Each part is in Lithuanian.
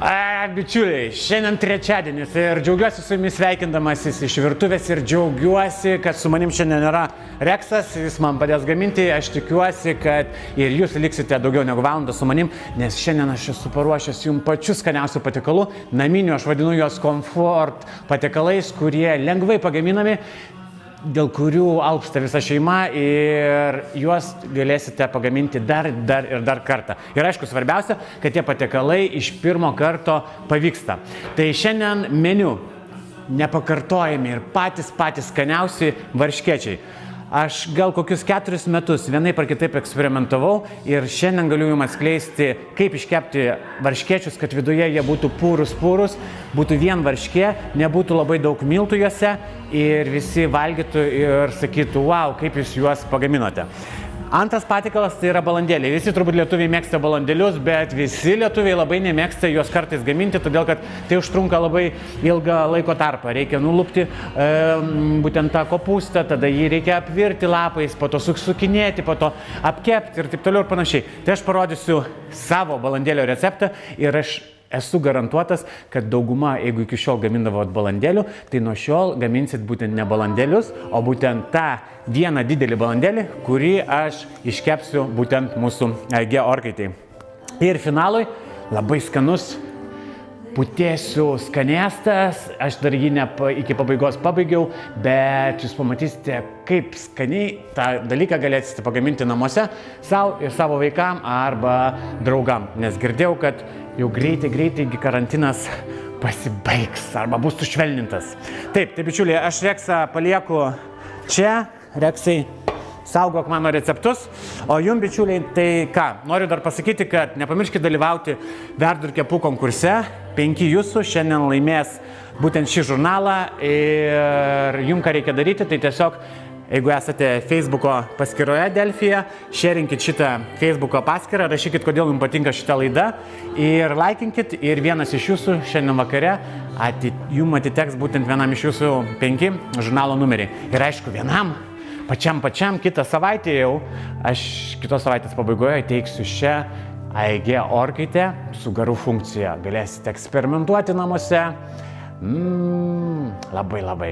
A, bičiuliai, šiandien trečiadienis ir džiaugiuosi su jumis sveikindamasis iš virtuvės ir džiaugiuosi, kad su manim šiandien yra Reksas, jis man padės gaminti, aš tikiuosi, kad ir jūs liksite daugiau negu valandą su manim, nes šiandien aš esu paruošęs jums pačius skaniausių patiekalų, naminių, aš vadinu juos komfort patiekalais, kurie lengvai pagaminami dėl kurių alpsta visa šeima ir juos galėsite pagaminti dar, dar ir dar kartą. Ir aišku, svarbiausia, kad tie patiekalai iš pirmo karto pavyksta. Tai šiandien meniu nepakartojami ir patys patys skaniausi varškiečiai. Aš gal kokius keturis metus vienaip ar kitaip eksperimentavau ir šiandien galiu jums atskleisti, kaip iškepti varškiečius, kad viduje jie būtų pūrus pūrus, būtų vien varškė, nebūtų labai daug miltų juose ir visi valgytų ir sakytų, wow, kaip jūs juos pagaminote. Antras patikalas tai yra balandėliai. Visi turbūt lietuviai mėgsta balandėlius, bet visi lietuviai labai nemėgsta juos kartais gaminti, todėl kad tai užtrunka labai ilgą laiko tarpą. Reikia nulupti e, būtent tą kopūstą, tada jį reikia apvirti lapais, po to sukinėti, po to apkepti ir taip toliau ir panašiai. Tai aš parodysiu savo balandėlio receptą ir aš Esu garantuotas, kad dauguma, jeigu iki šiol gamindavot balandėlių, tai nuo šiol gaminsit būtent ne balandėlius, o būtent tą vieną didelį balandėlį, kurį aš iškepsiu būtent mūsų G orkaitai. Ir finalui labai skanus putėsių skanėstas, aš dar jį ne iki pabaigos pabaigiau, bet jūs pamatysite, kaip skaniai tą dalyką galėsite pagaminti namuose savo ir savo vaikam arba draugam. Nes girdėjau, kad jau greitai, greitai karantinas pasibaigs arba bus sušvelnintas. Taip, tai bičiuliai, aš Reksą palieku čia, Reksai saugok mano receptus. O jum, bičiuliai, tai ką, noriu dar pasakyti, kad nepamirškite dalyvauti Verdur kepų konkurse. Penki jūsų šiandien laimės būtent šį žurnalą ir jum ką reikia daryti, tai tiesiog Jeigu esate Facebook'o paskyroje Delfija, šerinkit šitą Facebook'o paskyrą, rašykit, kodėl jums patinka šitą laidą ir laikinkit ir vienas iš jūsų šiandien vakare atit, jums atiteks būtent vienam iš jūsų penki žurnalo numeriai. Ir aišku, vienam pačiam pačiam kitą savaitę jau, aš kitos savaitės pabaigoje teiksiu šią AEG orkaitę su garų funkcija. Galėsite eksperimentuoti namuose. Mmm, labai labai.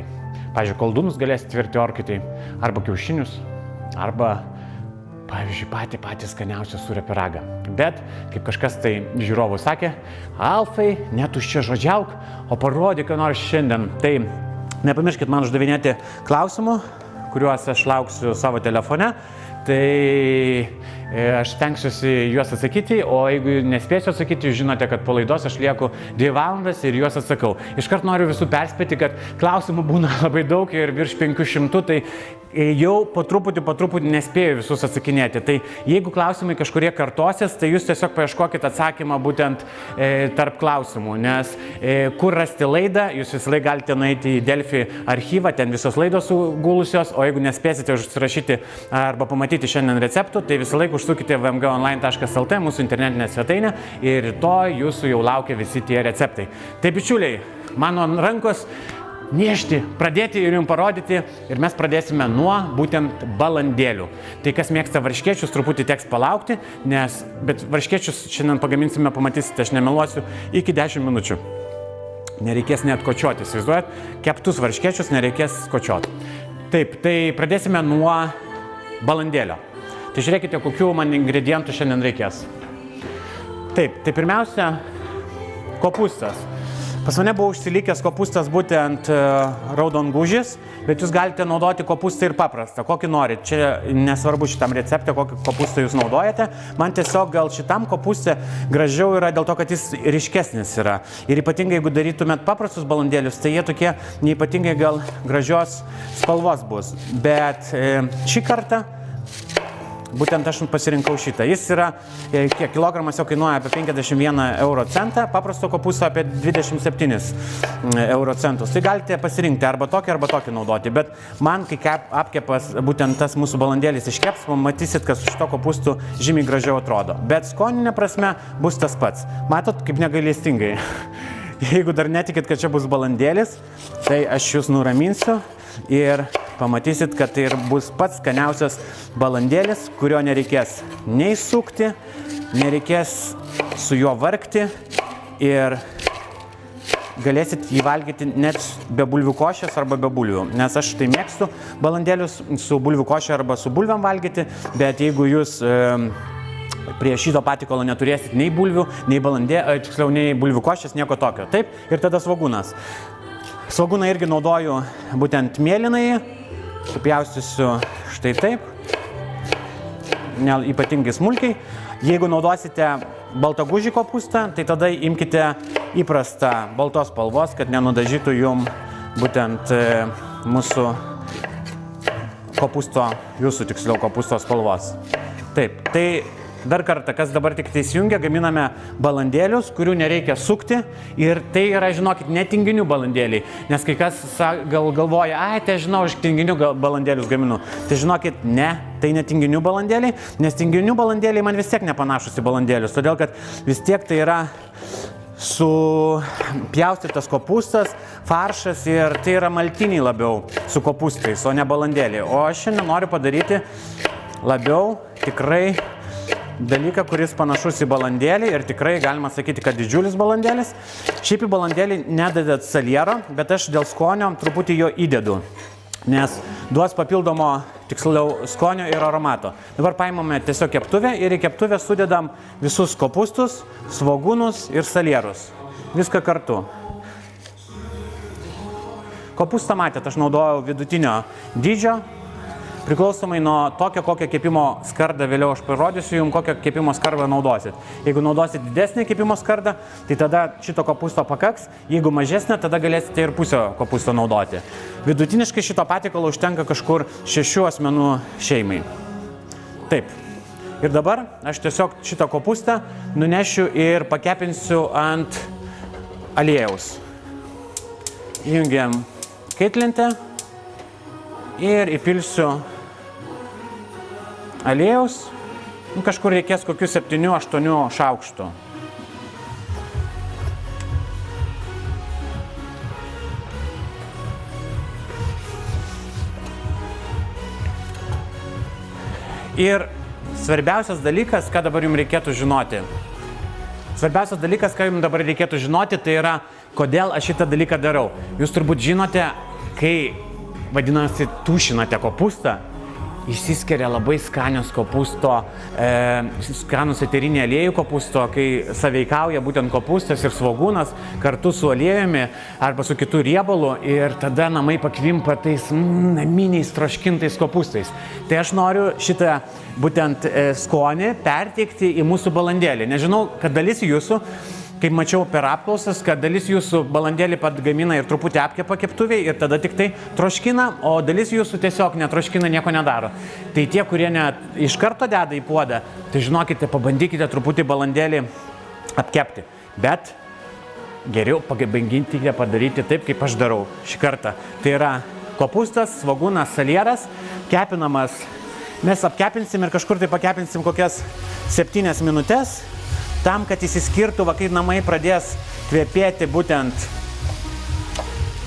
Pavyzdžiui, koldūnus galėsite tvirti orkaitai, arba kiaušinius, arba, pavyzdžiui, patį patį skaniausią surę piragą. Bet, kaip kažkas tai žiūrovų sakė, Alfai, netuščia žodžiauk, o parodyk, ką nors šiandien. Tai nepamirškit man uždavinėti klausimų, kuriuos aš lauksiu savo telefone. Tai aš tenksiuosi juos atsakyti, o jeigu nespėsiu atsakyti, jūs žinote, kad po laidos aš lieku 2 valandas ir juos atsakau. Iškart noriu visų perspėti, kad klausimų būna labai daug ir virš 500, tai E, jau po truputį, po truputį nespėjau visus atsakinėti. Tai jeigu klausimai kažkurie kartosis, tai jūs tiesiog paieškokit atsakymą būtent e, tarp klausimų, nes e, kur rasti laidą, jūs visą laiką galite nueiti į Delfį archyvą, ten visos laidos sugulusios, o jeigu nespėsite užsirašyti arba pamatyti šiandien receptų, tai visą laiką užsukite vmgonline.lt, mūsų internetinę svetainę ir rytoj jūsų jau laukia visi tie receptai. Tai bičiuliai, mano rankos niešti, pradėti ir jums parodyti. Ir mes pradėsime nuo būtent balandėlių. Tai kas mėgsta varškiečius, truputį teks palaukti, nes, bet varškiečius šiandien pagaminsime, pamatysite, aš nemeluosiu, iki 10 minučių. Nereikės net kočioti, įsivaizduojat, keptus varškiečius nereikės kočioti. Taip, tai pradėsime nuo balandėlio. Tai žiūrėkite, kokių man ingredientų šiandien reikės. Taip, tai pirmiausia, kopūstas. Pas mane buvo užsilikęs kopūstas būtent e, raudongužis, bet jūs galite naudoti kopūstą ir paprastą, kokį norit. Čia nesvarbu šitam recepte, kokį kopūstą jūs naudojate. Man tiesiog gal šitam kopūstė gražiau yra dėl to, kad jis ryškesnis yra. Ir ypatingai jeigu darytumėt paprastus balandėlius, tai jie tokie neipatingai gal gražios spalvos bus. Bet e, šį kartą Būtent aš pasirinkau šitą. Jis yra, e, kiek kilogramas jo kainuoja apie 51 euro centą, paprasto kopūsto apie 27 mm, euro centus. Tai galite pasirinkti arba tokį, arba tokį naudoti. Bet man, kai kep, apkepas būtent tas mūsų balandėlis iškeps, pamatysit, kad su šito kopūstu žymiai gražiau atrodo. Bet skoninė prasme bus tas pats. Matot, kaip negailestingai. Jeigu dar netikit, kad čia bus balandėlis, tai aš jūs nuraminsiu ir pamatysit, kad tai ir bus pats skaniausias balandėlis, kurio nereikės nei sukti, nereikės su juo vargti ir galėsit jį valgyti net be bulvių košės arba be bulvių, nes aš tai mėgstu balandėlius su bulvių košė arba su bulviam valgyti, bet jeigu jūs e, prie šito patikolo neturėsit nei bulvių, nei balandė, e, tiksliau, nei bulvių košės, nieko tokio. Taip, ir tada svagūnas. Svagūną irgi naudoju būtent mėlynai, supjaustysiu štai taip, ne ypatingai smulkiai. Jeigu naudosite baltagūžį kopūstą, tai tada imkite įprastą baltos spalvos, kad nenudažytų jum būtent e, mūsų kopūsto, jūsų tiksliau kopūsto spalvos. Taip, tai Dar kartą, kas dabar tik tai įsijungia, gaminame balandėlius, kurių nereikia sukti ir tai yra, žinokit, netinginių balandėliai. Nes kai kas gal galvoja, ai, tai žinau, aš tinginių balandėlius gaminu. Tai žinokit, ne, tai netinginių balandėliai, nes tinginių balandėliai man vis tiek nepanašus į balandėlius, todėl kad vis tiek tai yra supjaustytas kopūstas, faršas ir tai yra maltiniai labiau su kopūstais, o ne balandėliai. O aš šiandien noriu padaryti labiau tikrai dalyką, kuris panašus į balandėlį ir tikrai galima sakyti, kad didžiulis balandėlis. Šiaip į balandėlį nedadat saliero, bet aš dėl skonio truputį jo įdedu, nes duos papildomo, tiksliau, skonio ir aromato. Dabar paimame tiesiog keptuvę ir į keptuvę sudedam visus kopustus, svogūnus ir salierus. Viską kartu. Kopustą matėte, aš naudojau vidutinio dydžio, priklausomai nuo tokio, kokią kepimo skardą vėliau aš parodysiu jums, kokią kepimo skardą naudosit. Jeigu naudosit didesnį kepimo skardą, tai tada šito kopusto pakaks, jeigu mažesnė, tada galėsite ir pusę kopusto naudoti. Vidutiniškai šito patikalo užtenka kažkur šešių asmenų šeimai. Taip. Ir dabar aš tiesiog šitą kopustą nunešiu ir pakepinsiu ant aliejaus. Įjungiam kaitlintę ir įpilsiu aliejaus, nu, kažkur reikės kokių 7-8 šaukštų. Ir svarbiausias dalykas, ką dabar jums reikėtų žinoti. Svarbiausias dalykas, ką jums dabar reikėtų žinoti, tai yra, kodėl aš šitą dalyką darau. Jūs turbūt žinote, kai vadinasi tušinate kopūstą, išsiskiria labai skanios kopusto, e, skanus eteriniai aliejų kopusto, kai saveikauja būtent kopustas ir svogūnas kartu su aliejumi arba su kitu riebalu ir tada namai pakvimpa tais mm, naminiais troškintais kopustais. Tai aš noriu šitą būtent e, skonį perteikti į mūsų balandėlį. Nežinau, kad dalis jūsų kaip mačiau per apklausas, kad dalis jūsų balandėlį pat gamina ir truputį apkepa keptuviai ir tada tik tai troškina, o dalis jūsų tiesiog netroškina, nieko nedaro. Tai tie, kurie net iš karto deda į puodą, tai žinokite, pabandykite truputį balandėlį apkepti. Bet geriau pabandykite padaryti taip, kaip aš darau šį kartą. Tai yra kopustas, svagūnas, salieras, kepinamas. Mes apkepinsim ir kažkur tai pakepinsim kokias septynias minutės tam, kad įsiskirtų, va, kai namai pradės kvepėti būtent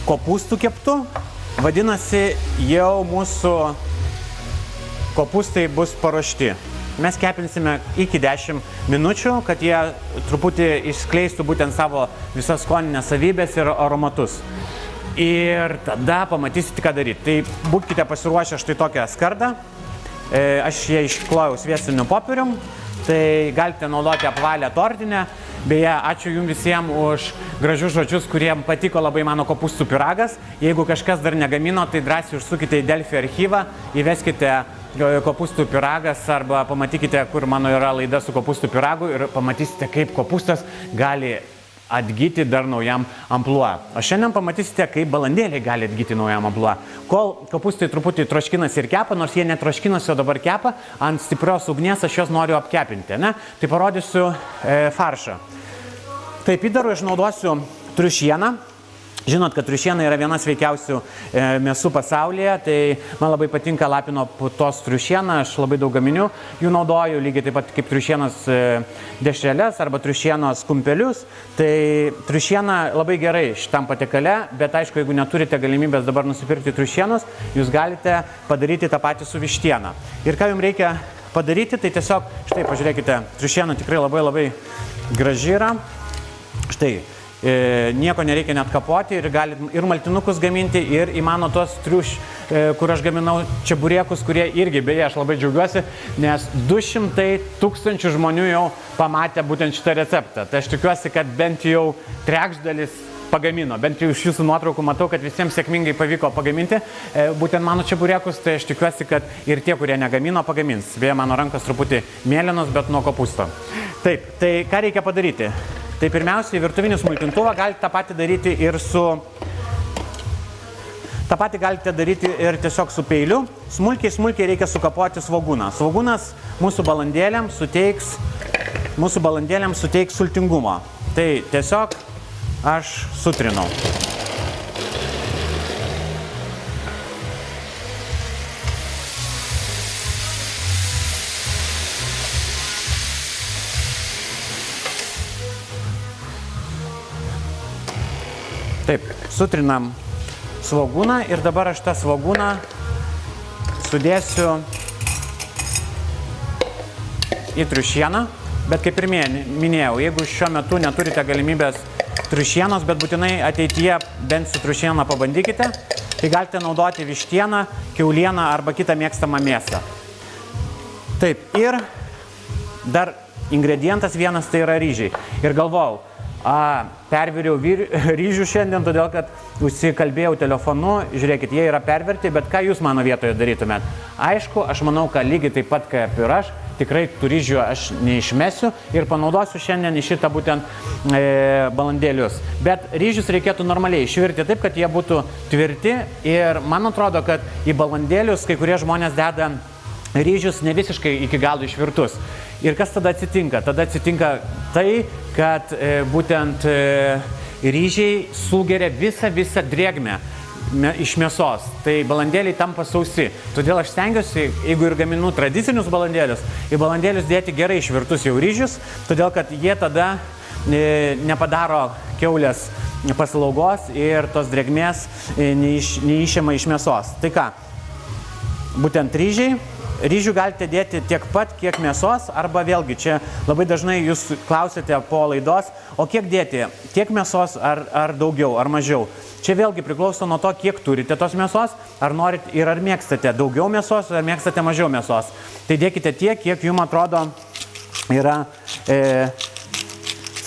kopūstų keptų, vadinasi, jau mūsų kopūstai bus paruošti. Mes kepinsime iki 10 minučių, kad jie truputį išskleistų būtent savo visas skoninės savybės ir aromatus. Ir tada pamatysite, ką daryti. Tai būkite pasiruošę štai tokią skardą. E, aš ją išklojau sviestiniu popierium, tai galite naudoti apvalę tortinę. Beje, ačiū Jums visiems už gražius žodžius, kuriems patiko labai mano kopūstų piragas. Jeigu kažkas dar negamino, tai drąsiai užsukite į Delfį archyvą, įveskite kopūstų piragas arba pamatykite, kur mano yra laida su kopūstų piragu ir pamatysite, kaip kopūstas gali atgyti dar naujam ampluo. O šiandien pamatysite, kaip balandėliai gali atgyti naujam ampluo. Kol kopūstai truputį troškinasi ir kepa, nors jie netroškinasi, o dabar kepa, ant stiprios ugnies aš juos noriu apkepinti. Ne? Tai parodysiu e, faršą. Taip įdaru išnaudosiu triušieną, Žinot, kad triušiena yra viena sveikiausių e, mėsų pasaulyje, tai man labai patinka lapino putos triušiena, aš labai daug gaminių jų naudoju, lygiai taip pat kaip triušienos e, dešrelės arba triušienos kumpelius. Tai triušiena labai gerai šitam patekale, bet aišku, jeigu neturite galimybės dabar nusipirkti triušienos, jūs galite padaryti tą patį su vištiena. Ir ką jums reikia padaryti, tai tiesiog, štai pažiūrėkite, triušiena tikrai labai labai graži yra. štai, nieko nereikia net kapoti ir galit ir maltinukus gaminti, ir įmano tos triuš, e, kur aš gaminau čia buriekus, kurie irgi, beje, aš labai džiaugiuosi, nes 200 tūkstančių žmonių jau pamatė būtent šitą receptą. Tai aš tikiuosi, kad bent jau trečdalis pagamino. Bent jau iš jūsų nuotraukų matau, kad visiems sėkmingai pavyko pagaminti e, būtent mano čiaburėkus, tai aš tikiuosi, kad ir tie, kurie negamino, pagamins. Beje, mano rankos truputį mėlynos, bet nuo kopusto. Taip, tai ką reikia padaryti? Tai pirmiausia, virtuvinį smulkintuvą galite tą patį daryti ir su... Ta patį galite daryti ir tiesiog su peiliu. Smulkiai, smulkiai reikia sukapoti svogūną. Svogūnas mūsų balandėliam suteiks, mūsų balandėliam suteiks sultingumo. Tai tiesiog aš sutrinau. Taip, sutrinam svogūną ir dabar aš tą svogūną sudėsiu į triušieną, bet kaip ir minėjau, jeigu šiuo metu neturite galimybės triušienos, bet būtinai ateityje bent su triušiena pabandykite. Tai galite naudoti vištieną, keulieną arba kitą mėgstamą mėsą. Taip, ir dar ingredientas vienas tai yra ryžiai. Ir galvojau, A, perviriau vyr, ryžių šiandien, todėl kad užsikalbėjau telefonu, žiūrėkit, jie yra perverti, bet ką jūs mano vietoje darytumėt? Aišku, aš manau, kad lygiai taip pat kaip ir aš, tikrai tų ryžių aš neišmesiu ir panaudosiu šiandien į šitą būtent e, balandėlius. Bet ryžius reikėtų normaliai išvirti taip, kad jie būtų tvirti ir man atrodo, kad į balandėlius kai kurie žmonės deda ryžius ne visiškai iki galo išvirtus. Ir kas tada atsitinka? Tada atsitinka tai, kad e, būtent e, ryžiai sugeria visą, visą drėgmę iš mėsos. Tai balandėliai tampa sausi. Todėl aš stengiuosi, jeigu ir gaminu tradicinius balandėlius, į balandėlius dėti gerai išvirtus jau ryžius, todėl kad jie tada e, nepadaro keulės paslaugos ir tos drėgmės e, neiš, neišima iš mėsos. Tai ką? Būtent ryžiai Ryžių galite dėti tiek pat, kiek mėsos, arba vėlgi čia labai dažnai jūs klausite po laidos, o kiek dėti, tiek mėsos ar, ar daugiau, ar mažiau. Čia vėlgi priklauso nuo to, kiek turite tos mėsos, ar norit ir ar mėgstate daugiau mėsos, ar mėgstate mažiau mėsos. Tai dėkite tiek, kiek jums atrodo yra e,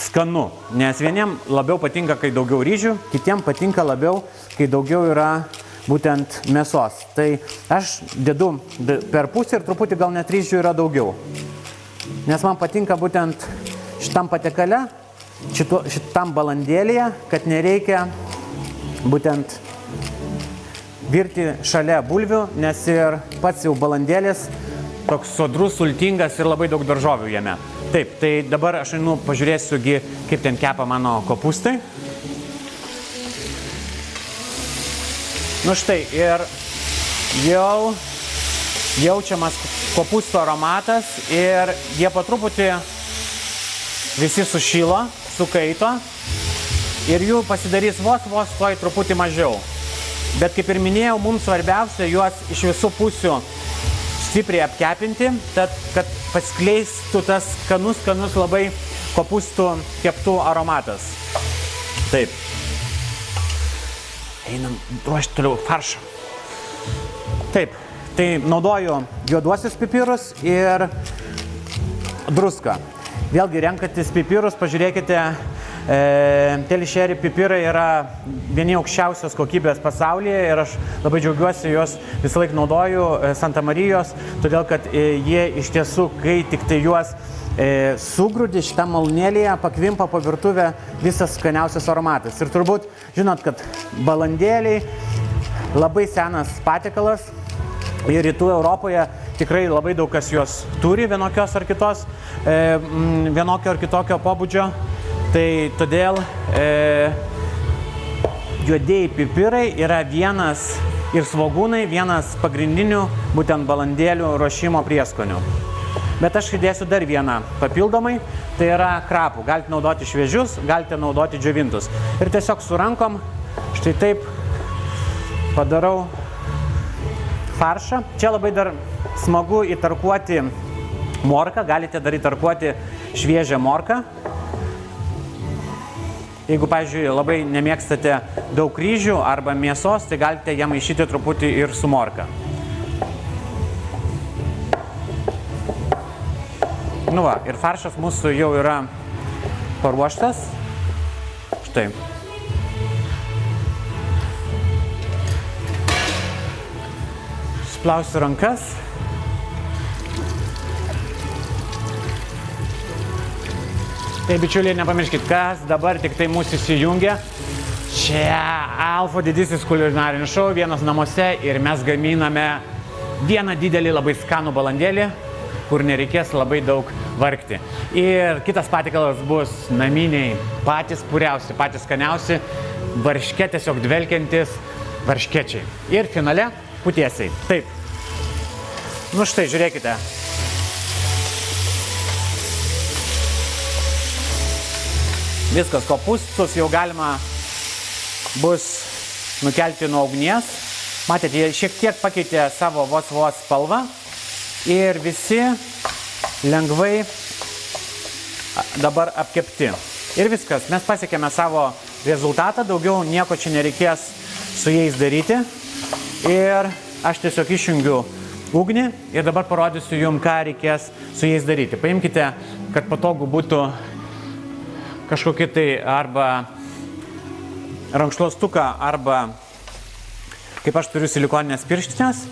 skanu. Nes vieniem labiau patinka, kai daugiau ryžių, kitiem patinka labiau, kai daugiau yra būtent mėsos. Tai aš dedu per pusę ir truputį gal net ryžių yra daugiau. Nes man patinka būtent šitam patekale, šito, šitam balandėlėje, kad nereikia būtent virti šalia bulvių, nes ir pats jau balandėlis toks sodrus, sultingas ir labai daug daržovių jame. Taip, tai dabar aš einu pažiūrėsiu, kaip ten kepa mano kopūstai. Nu štai ir jau jaučiamas kopūstų aromatas ir jie po truputį visi sušylo, sukaito ir jų pasidarys vos vos toj truputį mažiau. Bet kaip ir minėjau, mums svarbiausia juos iš visų pusių stipriai apkepinti, tad, kad paskleistų tas skanus, skanus labai kopūstų keptų aromatas. Taip einam ruošti toliau faršą. Taip, tai naudoju juoduosius pipirus ir druską. Vėlgi renkantis pipirus, pažiūrėkite, e, telišeri pipirai yra vieni aukščiausios kokybės pasaulyje ir aš labai džiaugiuosi juos visą laiką naudoju e, Santa Marijos, todėl kad e, jie iš tiesų, kai tik tai juos e, sugrūdi šitą malnėlėje, pakvimpa po virtuvę visas skaniausias aromatas. Ir turbūt žinot, kad balandėliai labai senas patikalas ir rytų Europoje tikrai labai daug kas juos turi vienokios ar kitos, e, vienokio ar kitokio pobūdžio. Tai todėl e, juodėjai pipirai yra vienas ir svogūnai vienas pagrindinių būtent balandėlių ruošimo prieskonių. Bet aš įdėsiu dar vieną papildomai, tai yra krapų. Galite naudoti šviežius, galite naudoti džiovintus. Ir tiesiog su rankom štai taip padarau faršą. Čia labai dar smagu įtarkuoti morką, galite dar įtarkuoti šviežią morką. Jeigu, pavyzdžiui, labai nemėgstate daug kryžių arba mėsos, tai galite ją maišyti truputį ir su morka. Nu va, ir faršas mūsų jau yra paruoštas. Štai. Splausiu rankas. Tai bičiuliai, nepamirškit, kas dabar tik tai mūsų įsijungia. Čia Alfa didysis kulinarinis šou, vienas namuose ir mes gaminame vieną didelį labai skanų balandėlį, kur nereikės labai daug vargti. Ir kitas patikalas bus naminiai, patys puriausi, patys skaniausi, varškė tiesiog dvelkiantis varškečiai. Ir finale putiesiai. Taip. Nu štai, žiūrėkite. Viskas, kopustus jau galima bus nukelti nuo ugnies. Matėte, jie šiek tiek pakeitė savo vos vos spalvą ir visi lengvai dabar apkepti. Ir viskas, mes pasiekėme savo rezultatą, daugiau nieko čia nereikės su jais daryti. Ir aš tiesiog išjungiu ugnį ir dabar parodysiu jums, ką reikės su jais daryti. Paimkite, kad patogu būtų kažkokį tai arba rankšluostuką, arba kaip aš turiu silikoninės pirštinės.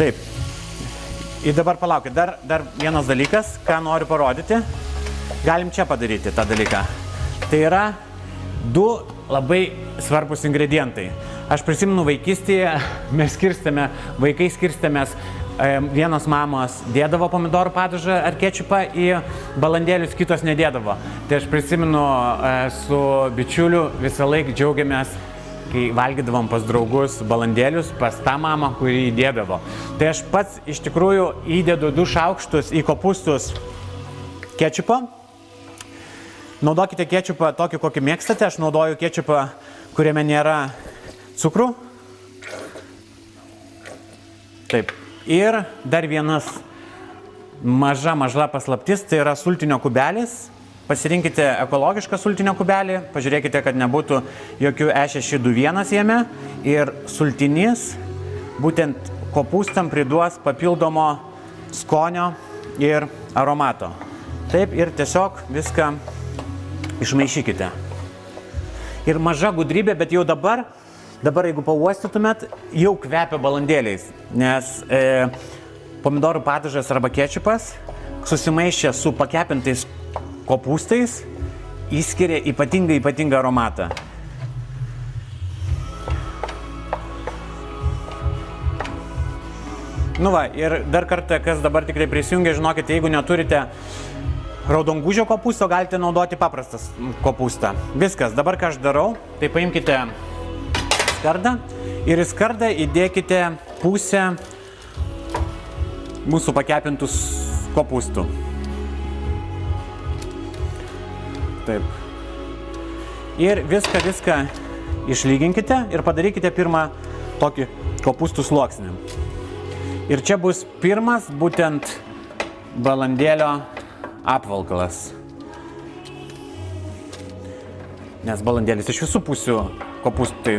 Taip. Ir dabar palaukit, dar, dar vienas dalykas, ką noriu parodyti. Galim čia padaryti tą dalyką. Tai yra du labai svarbus ingredientai. Aš prisimenu vaikystėje, mes skirstėme, vaikai skirstėmės vienos mamos dėdavo pomidorų padažą ar kečupą į balandėlius, kitos nedėdavo. Tai aš prisimenu e, su bičiuliu visą laiką džiaugiamės kai valgydavom pas draugus balandėlius, pas tą mamą, kurį įdėdavo. Tai aš pats iš tikrųjų įdedu du šaukštus į kopustus kečupo. Naudokite kečupą tokį, kokį mėgstate. Aš naudoju kečupą, kuriame nėra cukrų. Taip, Ir dar vienas maža, maža paslaptis, tai yra sultinio kubelis. Pasirinkite ekologišką sultinio kubelį, pažiūrėkite, kad nebūtų jokių E621 jame. Ir sultinys būtent kopūstam priduos papildomo skonio ir aromato. Taip ir tiesiog viską išmaišykite. Ir maža gudrybė, bet jau dabar Dabar jeigu pauostytumėt, jau kvepia balandėliais, nes e, pomidorų padažas arba kečiupas susimaišę su pakepintais kopūstais įskiria ypatingą, ypatingą aromatą. Nu va, ir dar kartą, kas dabar tikrai prisijungia, žinokite, jeigu neturite raudongūžio kopūsto, galite naudoti paprastas kopūstą. Viskas, dabar ką aš darau, tai paimkite skardą ir į skardą įdėkite pusę mūsų pakepintus kopūstų. Taip. Ir viską, viską išlyginkite ir padarykite pirmą tokį kopūstų sluoksnį. Ir čia bus pirmas būtent balandėlio apvalkalas. Nes balandėlis iš visų pusių kopūstai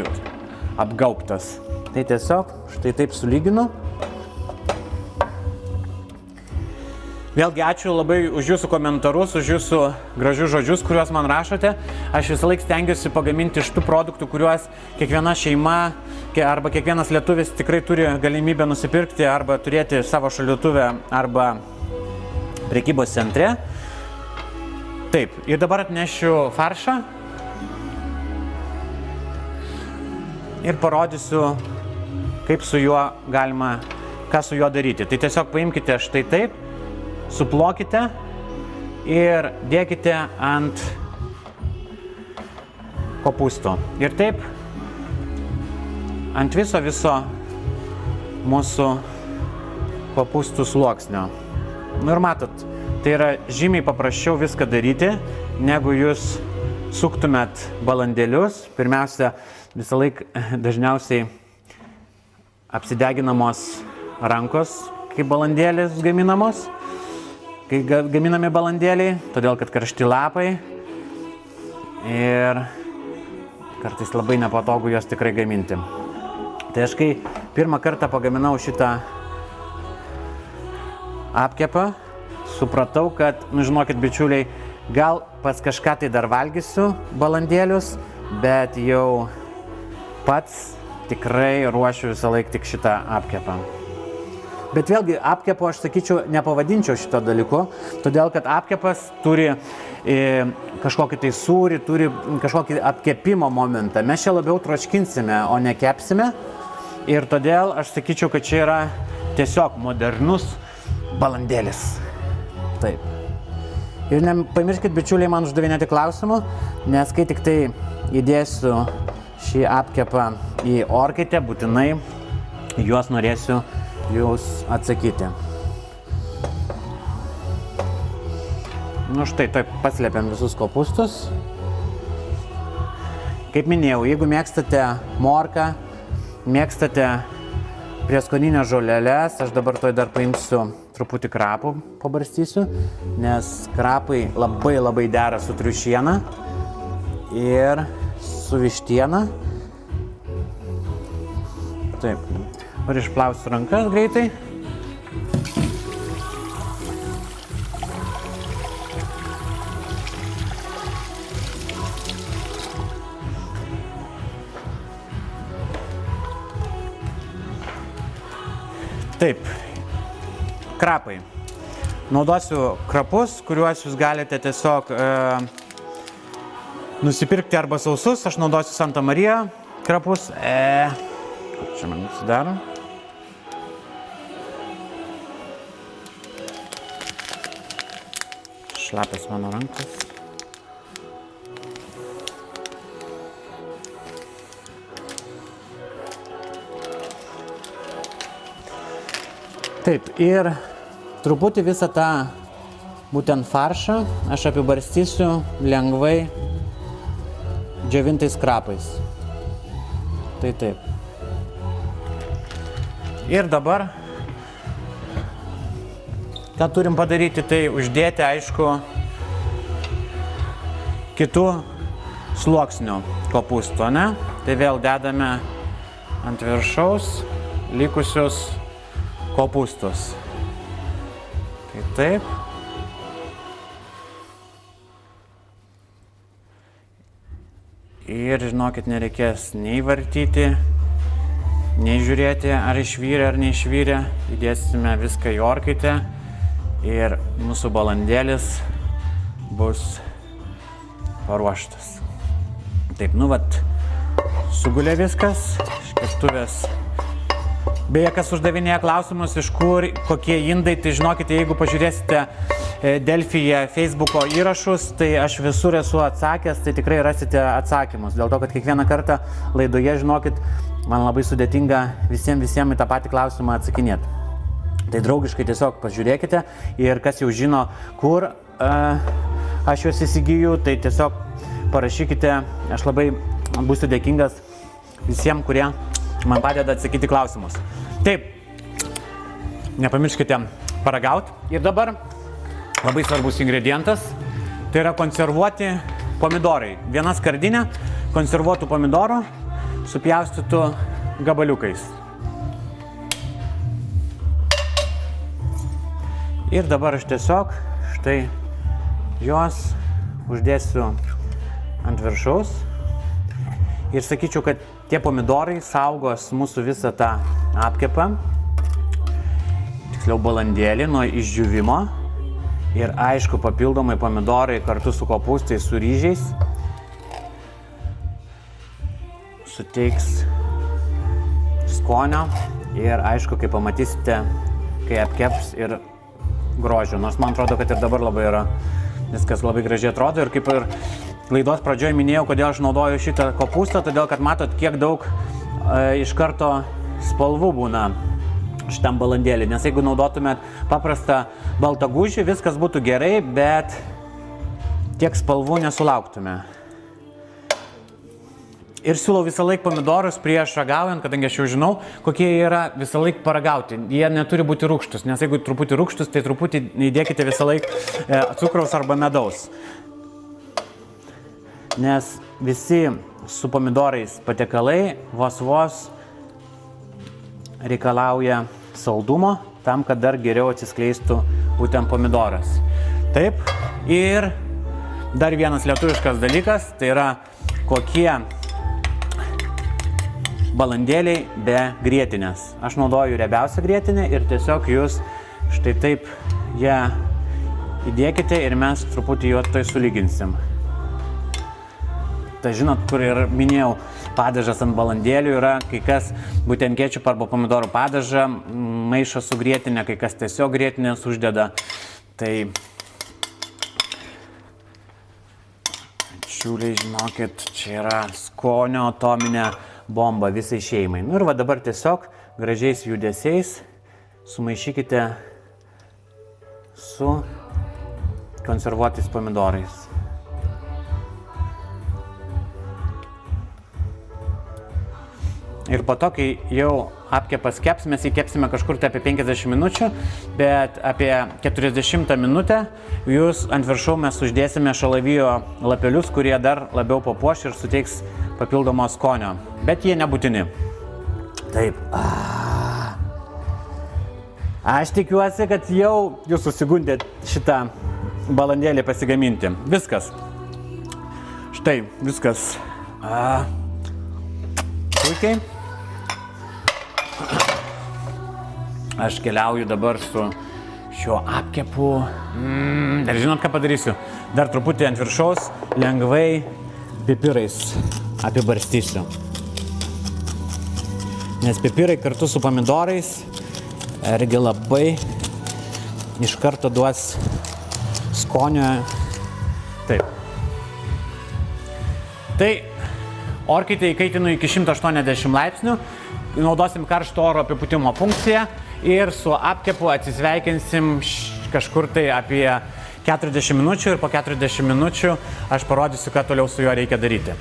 apgaubtas. Tai tiesiog štai taip sulyginu. Vėlgi ačiū labai už jūsų komentarus, už jūsų gražius žodžius, kuriuos man rašote. Aš visą laiką stengiuosi pagaminti iš tų produktų, kuriuos kiekviena šeima arba kiekvienas lietuvis tikrai turi galimybę nusipirkti arba turėti savo šaliutuvę arba prekybos centre. Taip, ir dabar atnešiu faršą. ir parodysiu, kaip su juo galima, ką su juo daryti. Tai tiesiog paimkite štai taip, suplokite ir dėkite ant kopūstų. Ir taip ant viso viso mūsų kopūstų sluoksnio. Nu ir matot, tai yra žymiai paprasčiau viską daryti, negu jūs suktumėt balandėlius. Pirmiausia, visą laiką dažniausiai apsideginamos rankos, kai balandėlės gaminamos, kai gaminami balandėliai, todėl kad karšti lapai. Ir kartais labai nepatogu juos tikrai gaminti. Tai aš kai pirmą kartą pagaminau šitą apkepą, supratau, kad, nu žinokit, bičiuliai, gal pas kažką tai dar valgysiu balandėlius, bet jau pats tikrai ruošiu visą laiką tik šitą apkepą. Bet vėlgi apkepo aš sakyčiau, nepavadinčiau šito dalyku, todėl kad apkepas turi e, kažkokį tai sūrį, turi kažkokį apkepimo momentą. Mes čia labiau troškinsime, o ne kepsime. Ir todėl aš sakyčiau, kad čia yra tiesiog modernus balandėlis. Taip. Ir nepamirškit, bičiuliai, man uždavinėti klausimų, nes kai tik tai įdėsiu šį apkepą į orkaitę, būtinai juos norėsiu jūs atsakyti. Nu štai, taip paslėpiam visus kopustus. Kaip minėjau, jeigu mėgstate morką, mėgstate prieskoninės žolelės, aš dabar toj dar paimsiu truputį krapų, pabarstysiu, nes krapai labai labai dera su triušiena ir su vištiena. Taip, Ar išplausiu rankas greitai. Taip, krapai. Naudosiu krapus, kuriuos jūs galite tiesiog e, nusipirkti arba sausus. Aš naudosiu Santa Marija krapus. E, čia man sudaro. Šlapias mano rankos. Taip, ir truputį visą tą būtent faršą aš apibarstysiu lengvai džiovintais krapais. Tai taip. Ir dabar Ką turim padaryti, tai uždėti, aišku, kitų sluoksnių kopūstų, ne? Tai vėl dedame ant viršaus likusius kopūstus. Tai taip. Ir žinokit, nereikės nei vartyti, nei žiūrėti, ar išvyrė ar neišvyrė. Įdėsime viską į orkaitę ir mūsų balandėlis bus paruoštas. Taip, nu vat, sugulė viskas, škirtuvės. Beje, kas uždavinėja klausimus, iš kur, kokie indai, tai žinokite, jeigu pažiūrėsite e, Delfyje Facebook'o įrašus, tai aš visur esu atsakęs, tai tikrai rasite atsakymus. Dėl to, kad kiekvieną kartą laidoje, žinokit, man labai sudėtinga visiems visiems į tą patį klausimą atsakinėti. Tai draugiškai tiesiog pažiūrėkite ir kas jau žino, kur uh, aš juos įsigiju, tai tiesiog parašykite, aš labai būsiu dėkingas visiems, kurie man padeda atsakyti klausimus. Taip, nepamirškite paragauti. Ir dabar labai svarbus ingredientas, tai yra konservuoti pomidorai. Viena skardinė konservuotų pomidorų supjaustytų gabaliukais. Ir dabar aš tiesiog štai juos uždėsiu ant viršaus. Ir sakyčiau, kad tie pomidorai saugos mūsų visą tą apkepą, tiksliau balandėlį nuo išdžiūvimo. Ir aišku, papildomai pomidorai kartu su kopūstais, su ryžiais suteiks skonio. Ir aišku, kai pamatysite, kai apkeps ir grožio, nors man atrodo, kad ir dabar labai yra viskas labai gražiai atrodo ir kaip ir laidos pradžioje minėjau, kodėl aš naudoju šitą kopūstą, todėl kad matot, kiek daug e, iš karto spalvų būna šitam balandėlį, nes jeigu naudotumėt paprastą baltą gužį, viskas būtų gerai, bet tiek spalvų nesulauktume. Ir siūlau visą laiką pomidorus prieš ragaujant, kadangi aš jau žinau, kokie jie yra visą laiką paragauti. Jie neturi būti rūkštus, nes jeigu truputį rūkštus, tai truputį įdėkite visą laiką e, cukraus arba medaus. Nes visi su pomidorais patiekalai vos vos reikalauja saldumo tam, kad dar geriau atsiskleistų būtent pomidoras. Taip, ir dar vienas lietuviškas dalykas, tai yra kokie balandėliai be grėtinės. Aš naudoju riebiausią grėtinę ir tiesiog jūs štai taip ją įdėkite ir mes truputį juo tai sulyginsim. Tai žinot, kur ir minėjau, padažas ant balandėlių yra, kai kas būtent kečupą arba pomidorų padažą maišo su grėtinė, kai kas tiesiog grėtinės uždeda. Tai čiūliai, žinokit, čia yra skonio atominė bomba visai šeimai. Nu ir va dabar tiesiog gražiais judesiais sumaišykite su konservuotais pomidorais. Ir po to, kai jau apkepas keps, mes jį kepsime kažkur tai apie 50 minučių, bet apie 40 minutę jūs ant viršau mes uždėsime šalavijo lapelius, kurie dar labiau papuoš ir suteiks papildomo skonio. Bet jie nebūtini. Taip. Aš tikiuosi, kad jau jūs susigundėt šitą balandėlį pasigaminti. Viskas. Štai, viskas. A, puikiai. Aš keliauju dabar su šiuo apkepu. Mm, dar žinot, ką padarysiu? Dar truputį ant viršaus, lengvai pipirais apibarstysiu. Nes pipirai kartu su pomidorais irgi labai iš karto duos skonio. Taip. Tai orkaitę įkaitinu iki 180 laipsnių, naudosim karšto oro apipūtimo funkciją ir su apkepu atsisveikinsim kažkur tai apie 40 minučių ir po 40 minučių aš parodysiu, ką toliau su juo reikia daryti.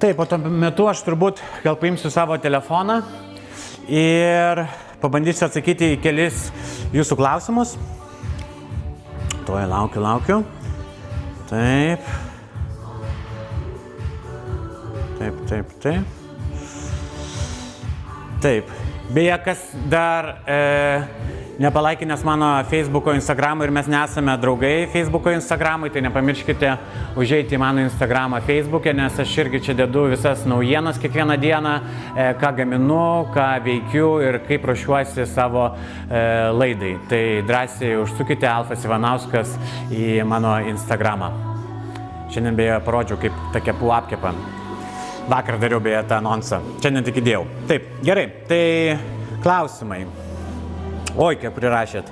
Taip, o tuo metu aš turbūt gal paimsiu savo telefoną ir pabandysiu atsakyti į kelis jūsų klausimus. Tuoj laukiu, laukiu. Taip. Taip, taip, taip. Taip. Beje, kas dar e, nepalaikinęs mano Facebook'o, Instagram'o ir mes nesame draugai Facebook'o, Instagram'ui, tai nepamirškite užeiti į mano Instagram'ą Facebook'e, nes aš irgi čia dedu visas naujienas kiekvieną dieną, e, ką gaminu, ką veikiu ir kaip ruošiuosi savo e, laidai. Tai drąsiai užsukite Alfas Ivanauskas į mano Instagramą. Šiandien beje parodžiau, kaip tą kepų apkepą. Vakar dariau beje tą anonsą. Šiandien tik įdėjau. Taip, gerai. Tai klausimai. Oi, kiek prirašėt.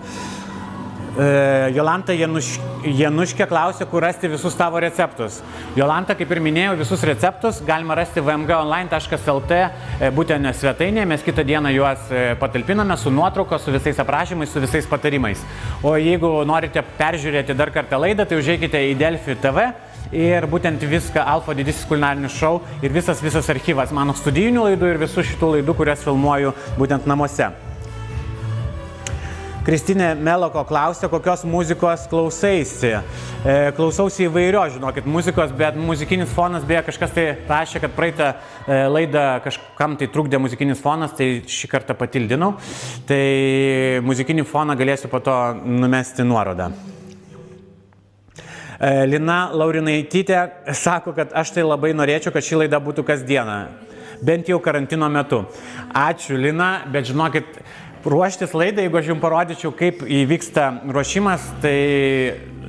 E, Jolanta Januš, Januškė klausė, kur rasti visus tavo receptus. Jolanta, kaip ir minėjau, visus receptus galima rasti vmgonline.lt e, būtent svetainėje. Mes kitą dieną juos e, patalpiname su nuotrauko, su visais aprašymais, su visais patarimais. O jeigu norite peržiūrėti dar kartą laidą, tai užėjkite į Delfi TV ir būtent viską Alfa didysis kulinarinis šou ir visas visas archyvas mano studijinių laidų ir visų šitų laidų, kurias filmuoju būtent namuose. Kristinė Meloko klausė, kokios muzikos klausaisi. E, klausausi įvairios, žinokit, muzikos, bet muzikinis fonas, beje, kažkas tai rašė, kad praeitą e, laidą kažkam tai trukdė muzikinis fonas, tai šį kartą patildinau. Tai muzikinį foną galėsiu po to numesti nuorodą. E, Lina Laurinaitytė sako, kad aš tai labai norėčiau, kad ši laida būtų kasdieną, bent jau karantino metu. Ačiū, Lina, bet žinokit, ruoštis laidai, jeigu aš jums parodyčiau, kaip įvyksta ruošimas, tai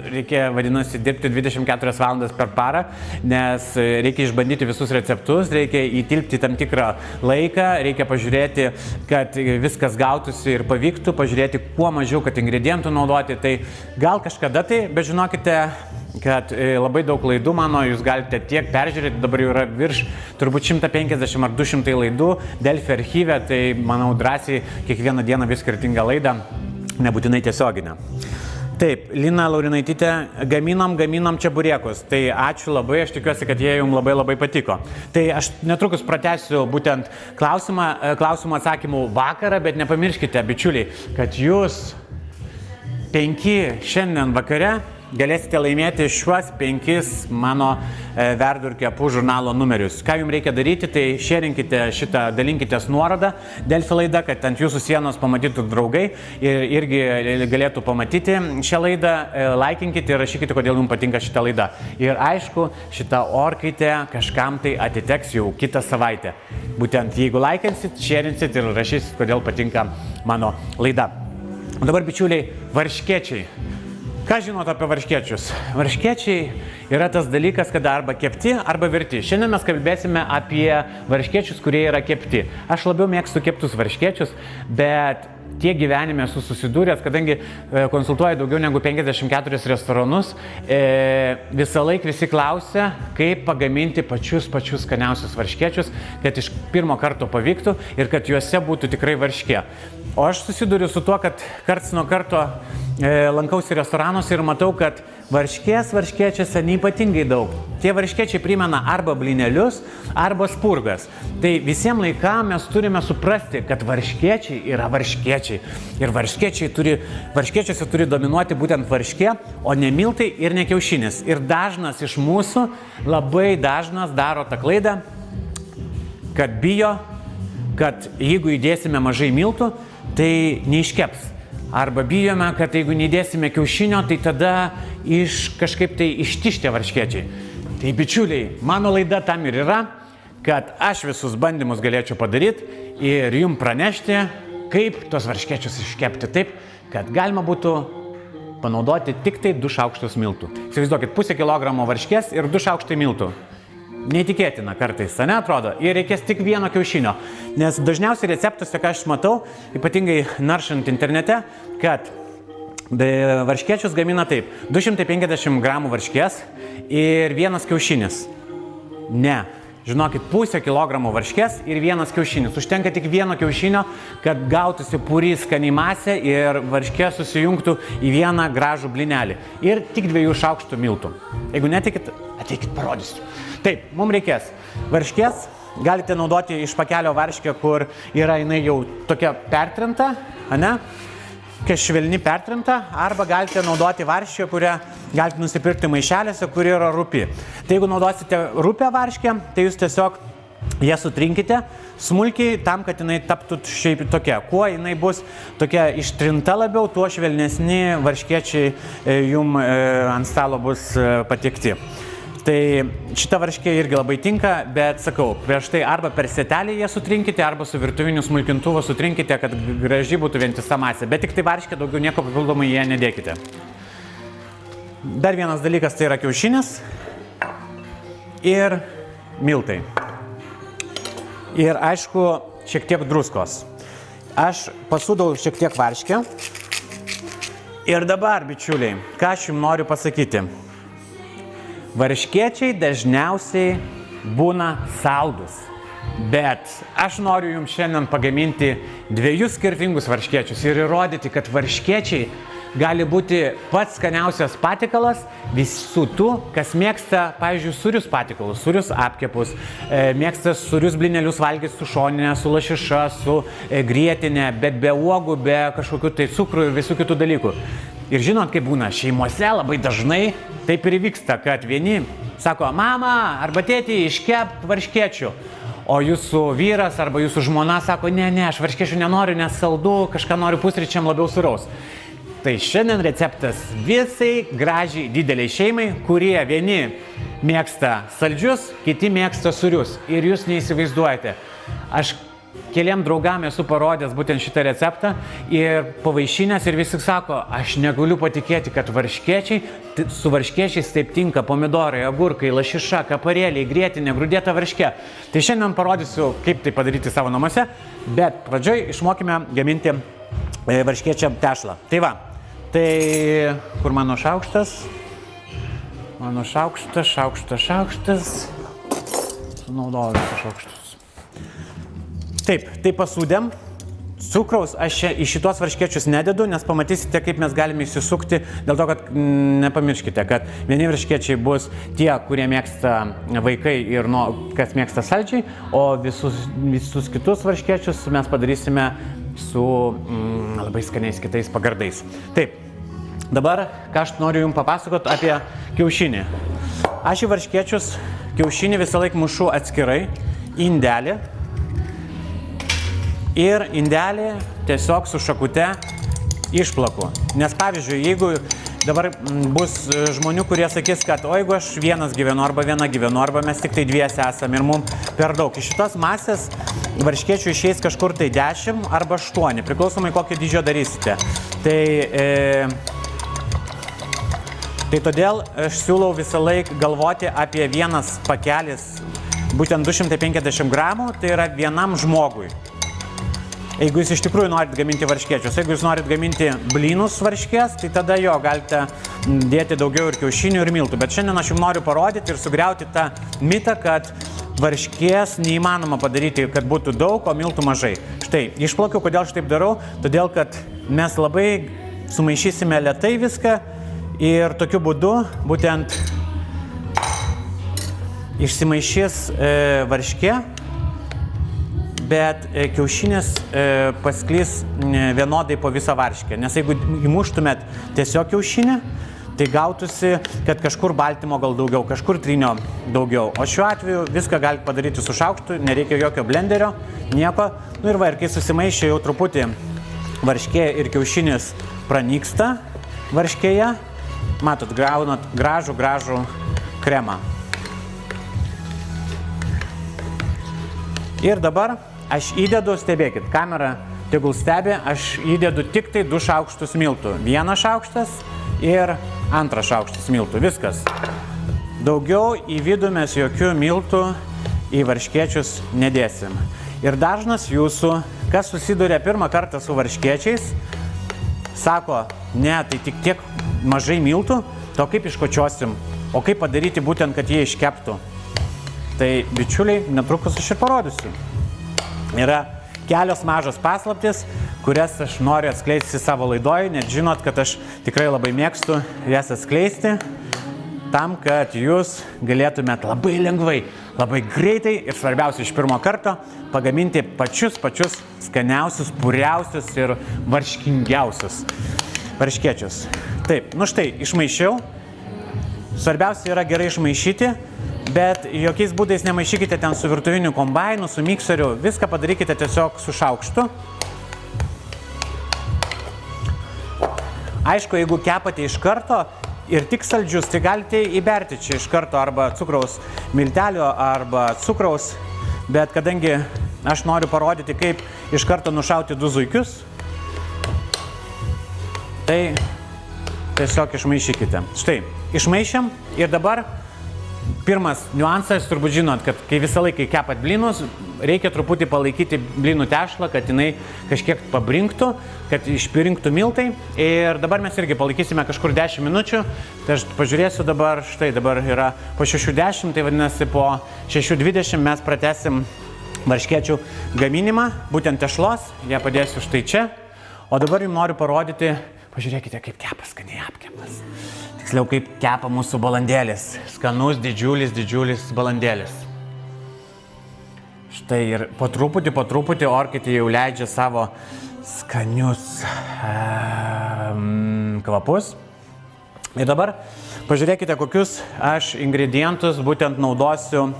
reikia, vadinasi, dirbti 24 valandas per parą, nes reikia išbandyti visus receptus, reikia įtilpti tam tikrą laiką, reikia pažiūrėti, kad viskas gautųsi ir pavyktų, pažiūrėti, kuo mažiau, kad ingredientų naudoti. Tai gal kažkada tai, bet žinokite, kad e, labai daug laidų mano, jūs galite tiek peržiūrėti, dabar jau yra virš turbūt 150 ar 200 laidų Delfi archyve, tai manau drąsiai kiekvieną dieną vis skirtingą laidą, nebūtinai tiesioginę. Taip, Lina Laurinaitytė, gaminam, gaminam čia buriekus. Tai ačiū labai, aš tikiuosi, kad jie jums labai labai patiko. Tai aš netrukus pratęsiu būtent klausimą, e, klausimą atsakymų vakarą, bet nepamirškite, bičiuliai, kad jūs penki šiandien vakare galėsite laimėti šiuos penkis mano e, Verdur kepų žurnalo numerius. Ką jums reikia daryti, tai šerinkite šitą, dalinkitės nuorodą Delfi laidą, kad ant jūsų sienos pamatytų draugai ir irgi galėtų pamatyti šią laidą, e, laikinkite ir rašykite, kodėl jums patinka šitą laidą. Ir aišku, šitą orkaitę kažkam tai atiteks jau kitą savaitę. Būtent jeigu laikinsit, šerinsit ir rašysit, kodėl patinka mano laida. O dabar, bičiuliai, varškiečiai. Ką žinot apie varškiečius? Varškiečiai yra tas dalykas, kad arba kepti, arba virti. Šiandien mes kalbėsime apie varškiečius, kurie yra kepti. Aš labiau mėgstu keptus varškiečius, bet tiek gyvenime esu susidūręs, kadangi e, konsultuoju daugiau negu 54 restoranus, e, visą laiką visi klausia, kaip pagaminti pačius pačius skaniausius varškiečius, kad iš pirmo karto pavyktų ir kad juose būtų tikrai varškė. O aš susiduriu su tuo, kad karts nuo karto e, lankausi restoranuose ir matau, kad varškės varškiečiuose neipatingai daug. Tie varškiečiai primena arba blinelius, arba spurgas. Tai visiems laikam mes turime suprasti, kad varškiečiai yra varškiečiai. Ir varškiečiai turi, varškiečiuose turi dominuoti būtent varškė, o ne miltai ir ne kiaušinis. Ir dažnas iš mūsų, labai dažnas daro tą klaidą, kad bijo, kad jeigu įdėsime mažai miltų, tai neiškeps. Arba bijome, kad jeigu neįdėsime kiaušinio, tai tada iš kažkaip tai ištištė varškiečiai. Tai bičiuliai, mano laida tam ir yra, kad aš visus bandymus galėčiau padaryti ir jum pranešti, kaip tos varškiečius iškepti taip, kad galima būtų panaudoti tik tai 2 šaukštus miltų. Įsivaizduokit, pusę kilogramo varškės ir 2 šaukštai miltų. Neįtikėtina kartais, ne atrodo, ir reikės tik vieno kiaušinio. Nes dažniausiai receptuose, ką aš matau, ypatingai naršant internete, kad varškiečius gamina taip. 250 gramų varškės ir vienas kiaušinis. Ne. Žinokit, pusę kilogramo varškės ir vienas kiaušinis. Užtenka tik vieno kiaušinio, kad gautųsi purys skanimasė ir varškė susijungtų į vieną gražų blinelį. Ir tik dviejų šaukštų miltų. Jeigu netikit, ateikit parodysiu. Taip, mums reikės varškės, galite naudoti iš pakelio varškę, kur yra jinai jau tokia pertrinta, ne? Kai švelni pertrinta, arba galite naudoti varškę, kurią galite nusipirkti maišelėse, kuri yra rupi. Tai jeigu naudosite rupę varškę, tai jūs tiesiog ją sutrinkite smulkiai tam, kad jinai taptų šiaip tokia. Kuo jinai bus tokia ištrinta labiau, tuo švelnesni varškiečiai e, jum e, ant stalo bus e, patikti. Tai šita varškė irgi labai tinka, bet sakau, prieš tai arba per setelį ją sutrinkite, arba su virtuviniu smulkintuvu sutrinkite, kad graži būtų vientisa masė. Bet tik tai varškė daugiau nieko papildomai ją nedėkite. Dar vienas dalykas tai yra kiaušinis ir miltai. Ir aišku, šiek tiek druskos. Aš pasūdau šiek tiek varškę. Ir dabar, bičiuliai, ką aš jums noriu pasakyti. Varškiečiai dažniausiai būna saldus. Bet aš noriu jums šiandien pagaminti dviejus skirtingus varškiečius ir įrodyti, kad varškiečiai gali būti pats skaniausias patikalas visų tų, kas mėgsta, pavyzdžiui, surius patikalus, surius apkepus, e, mėgsta surius blinelius valgyti su šoninė, su lašiša, su e, grėtinė, bet be uogų, be kažkokių tai cukrų ir visų kitų dalykų. Ir žinot, kaip būna, šeimose labai dažnai taip ir vyksta, kad vieni sako, mama arba tėti iškep varškiečių, o jūsų vyras arba jūsų žmona sako, ne, ne, aš varškiečių nenoriu, nes saldu, kažką noriu pusryčiam labiau suraus. Tai šiandien receptas visai gražiai dideliai šeimai, kurie vieni mėgsta saldžius, kiti mėgsta surius. Ir jūs neįsivaizduojate. Aš Keliam draugam esu parodęs būtent šitą receptą ir pavaišinės ir visi sako, aš negaliu patikėti, kad varškiečiai, su varškiečiais taip tinka pomidorai, agurkai, lašiša, kaparėliai, grėtinė, grūdėta varškė. Tai šiandien parodysiu, kaip tai padaryti savo namuose, bet pradžioj išmokime gaminti e, varškiečiam tešlą. Tai va, tai kur mano šaukštas? Mano šaukštas, šaukštas, šaukštas. Sunaudojau šaukštus. Taip, tai pasūdėm. Cukraus aš čia į šitos varškiečius nededu, nes pamatysite, kaip mes galime įsisukti, dėl to, kad mm, nepamirškite, kad vieni varškiečiai bus tie, kurie mėgsta vaikai ir nuo, kas mėgsta saldžiai, o visus, visus kitus varškiečius mes padarysime su mm, labai skaniais kitais pagardais. Taip, dabar ką aš noriu Jums papasakoti apie kiaušinį. Aš į varškiečius kiaušinį visą laiką mušu atskirai indelį ir indelį tiesiog su šakute išplaku. Nes pavyzdžiui, jeigu dabar bus žmonių, kurie sakys, kad o jeigu aš vienas gyvenu arba viena gyvenu, arba mes tik tai dviesi esame ir mums per daug. Iš šitos masės varškiečių išeis kažkur tai 10 arba 8, priklausomai kokio dydžio darysite. Tai, e, tai todėl aš siūlau visą laiką galvoti apie vienas pakelis, būtent 250 gramų, tai yra vienam žmogui. Jeigu jūs iš tikrųjų norit gaminti varškiečius, jeigu jūs norit gaminti blynus varškės, tai tada jo galite dėti daugiau ir kiaušinių ir miltų. Bet šiandien aš jums noriu parodyti ir sugriauti tą mitą, kad varškės neįmanoma padaryti, kad būtų daug, o miltų mažai. Štai, išplaukiau, kodėl aš taip darau, todėl kad mes labai sumaišysime lietai viską ir tokiu būdu būtent išsimaišys e, varškė bet e, kiaušinis e, pasklys vienodai po visą varškę. Nes jeigu įmuštumėt tiesiog kiaušinį, tai gautųsi, kad kažkur baltymo gal daugiau, kažkur trinio daugiau. O šiuo atveju viską galite padaryti su šaukštu, nereikia jokio blenderio, nieko. Nu ir va, ir kai susimaišė jau truputį varškė ir kiaušinis pranyksta varškėje, matot, gaunat gražų, gražų kremą. Ir dabar Aš įdedu, stebėkit, kamera tegul stebi, aš įdedu tik tai du šaukštus miltų. Vienas šaukštas ir antras šaukštas miltų. Viskas. Daugiau į vidų mes jokių miltų į varškiečius nedėsim. Ir dažnas jūsų, kas susiduria pirmą kartą su varškiečiais, sako, ne, tai tik tiek mažai miltų, to kaip iškočiosim, o kaip padaryti būtent, kad jie iškeptų. Tai bičiuliai, netrukus aš ir parodysiu. Yra kelios mažos paslaptis, kurias aš noriu atskleisti savo laidoj, net žinot, kad aš tikrai labai mėgstu jas atskleisti, tam, kad jūs galėtumėt labai lengvai, labai greitai ir svarbiausia iš pirmo karto pagaminti pačius pačius skaniausius, puriausius ir varškingiausius varškiečius. Taip, nu štai, išmaišiau. Svarbiausia yra gerai išmaišyti, bet jokiais būdais nemaišykite ten su virtuviniu kombainu, su mikseriu, viską padarykite tiesiog su šaukštu. Aišku, jeigu kepate iš karto ir tik saldžius, tai galite įberti čia iš karto arba cukraus miltelio arba cukraus, bet kadangi aš noriu parodyti, kaip iš karto nušauti du zuikius, tai tiesiog išmaišykite. Štai, išmaišėm ir dabar Pirmas niuansas, turbūt žinot, kad kai visą laiką kepat blynus, reikia truputį palaikyti blynų tešlą, kad jinai kažkiek pabrinktų, kad išpirinktų miltai. Ir dabar mes irgi palaikysime kažkur 10 minučių. Tai aš pažiūrėsiu dabar, štai dabar yra po 6.10, tai vadinasi po 6.20 mes pratesim varškiečių gaminimą, būtent tešlos, ją padėsiu štai čia. O dabar jums noriu parodyti, pažiūrėkite, kaip kepas skaniai apkepas tiksliau kaip kepa mūsų balandėlis. Skanus, didžiulis, didžiulis balandėlis. Štai ir po truputį, po truputį orkite jau leidžia savo skanius um, kvapus. Ir dabar pažiūrėkite, kokius aš ingredientus būtent naudosiu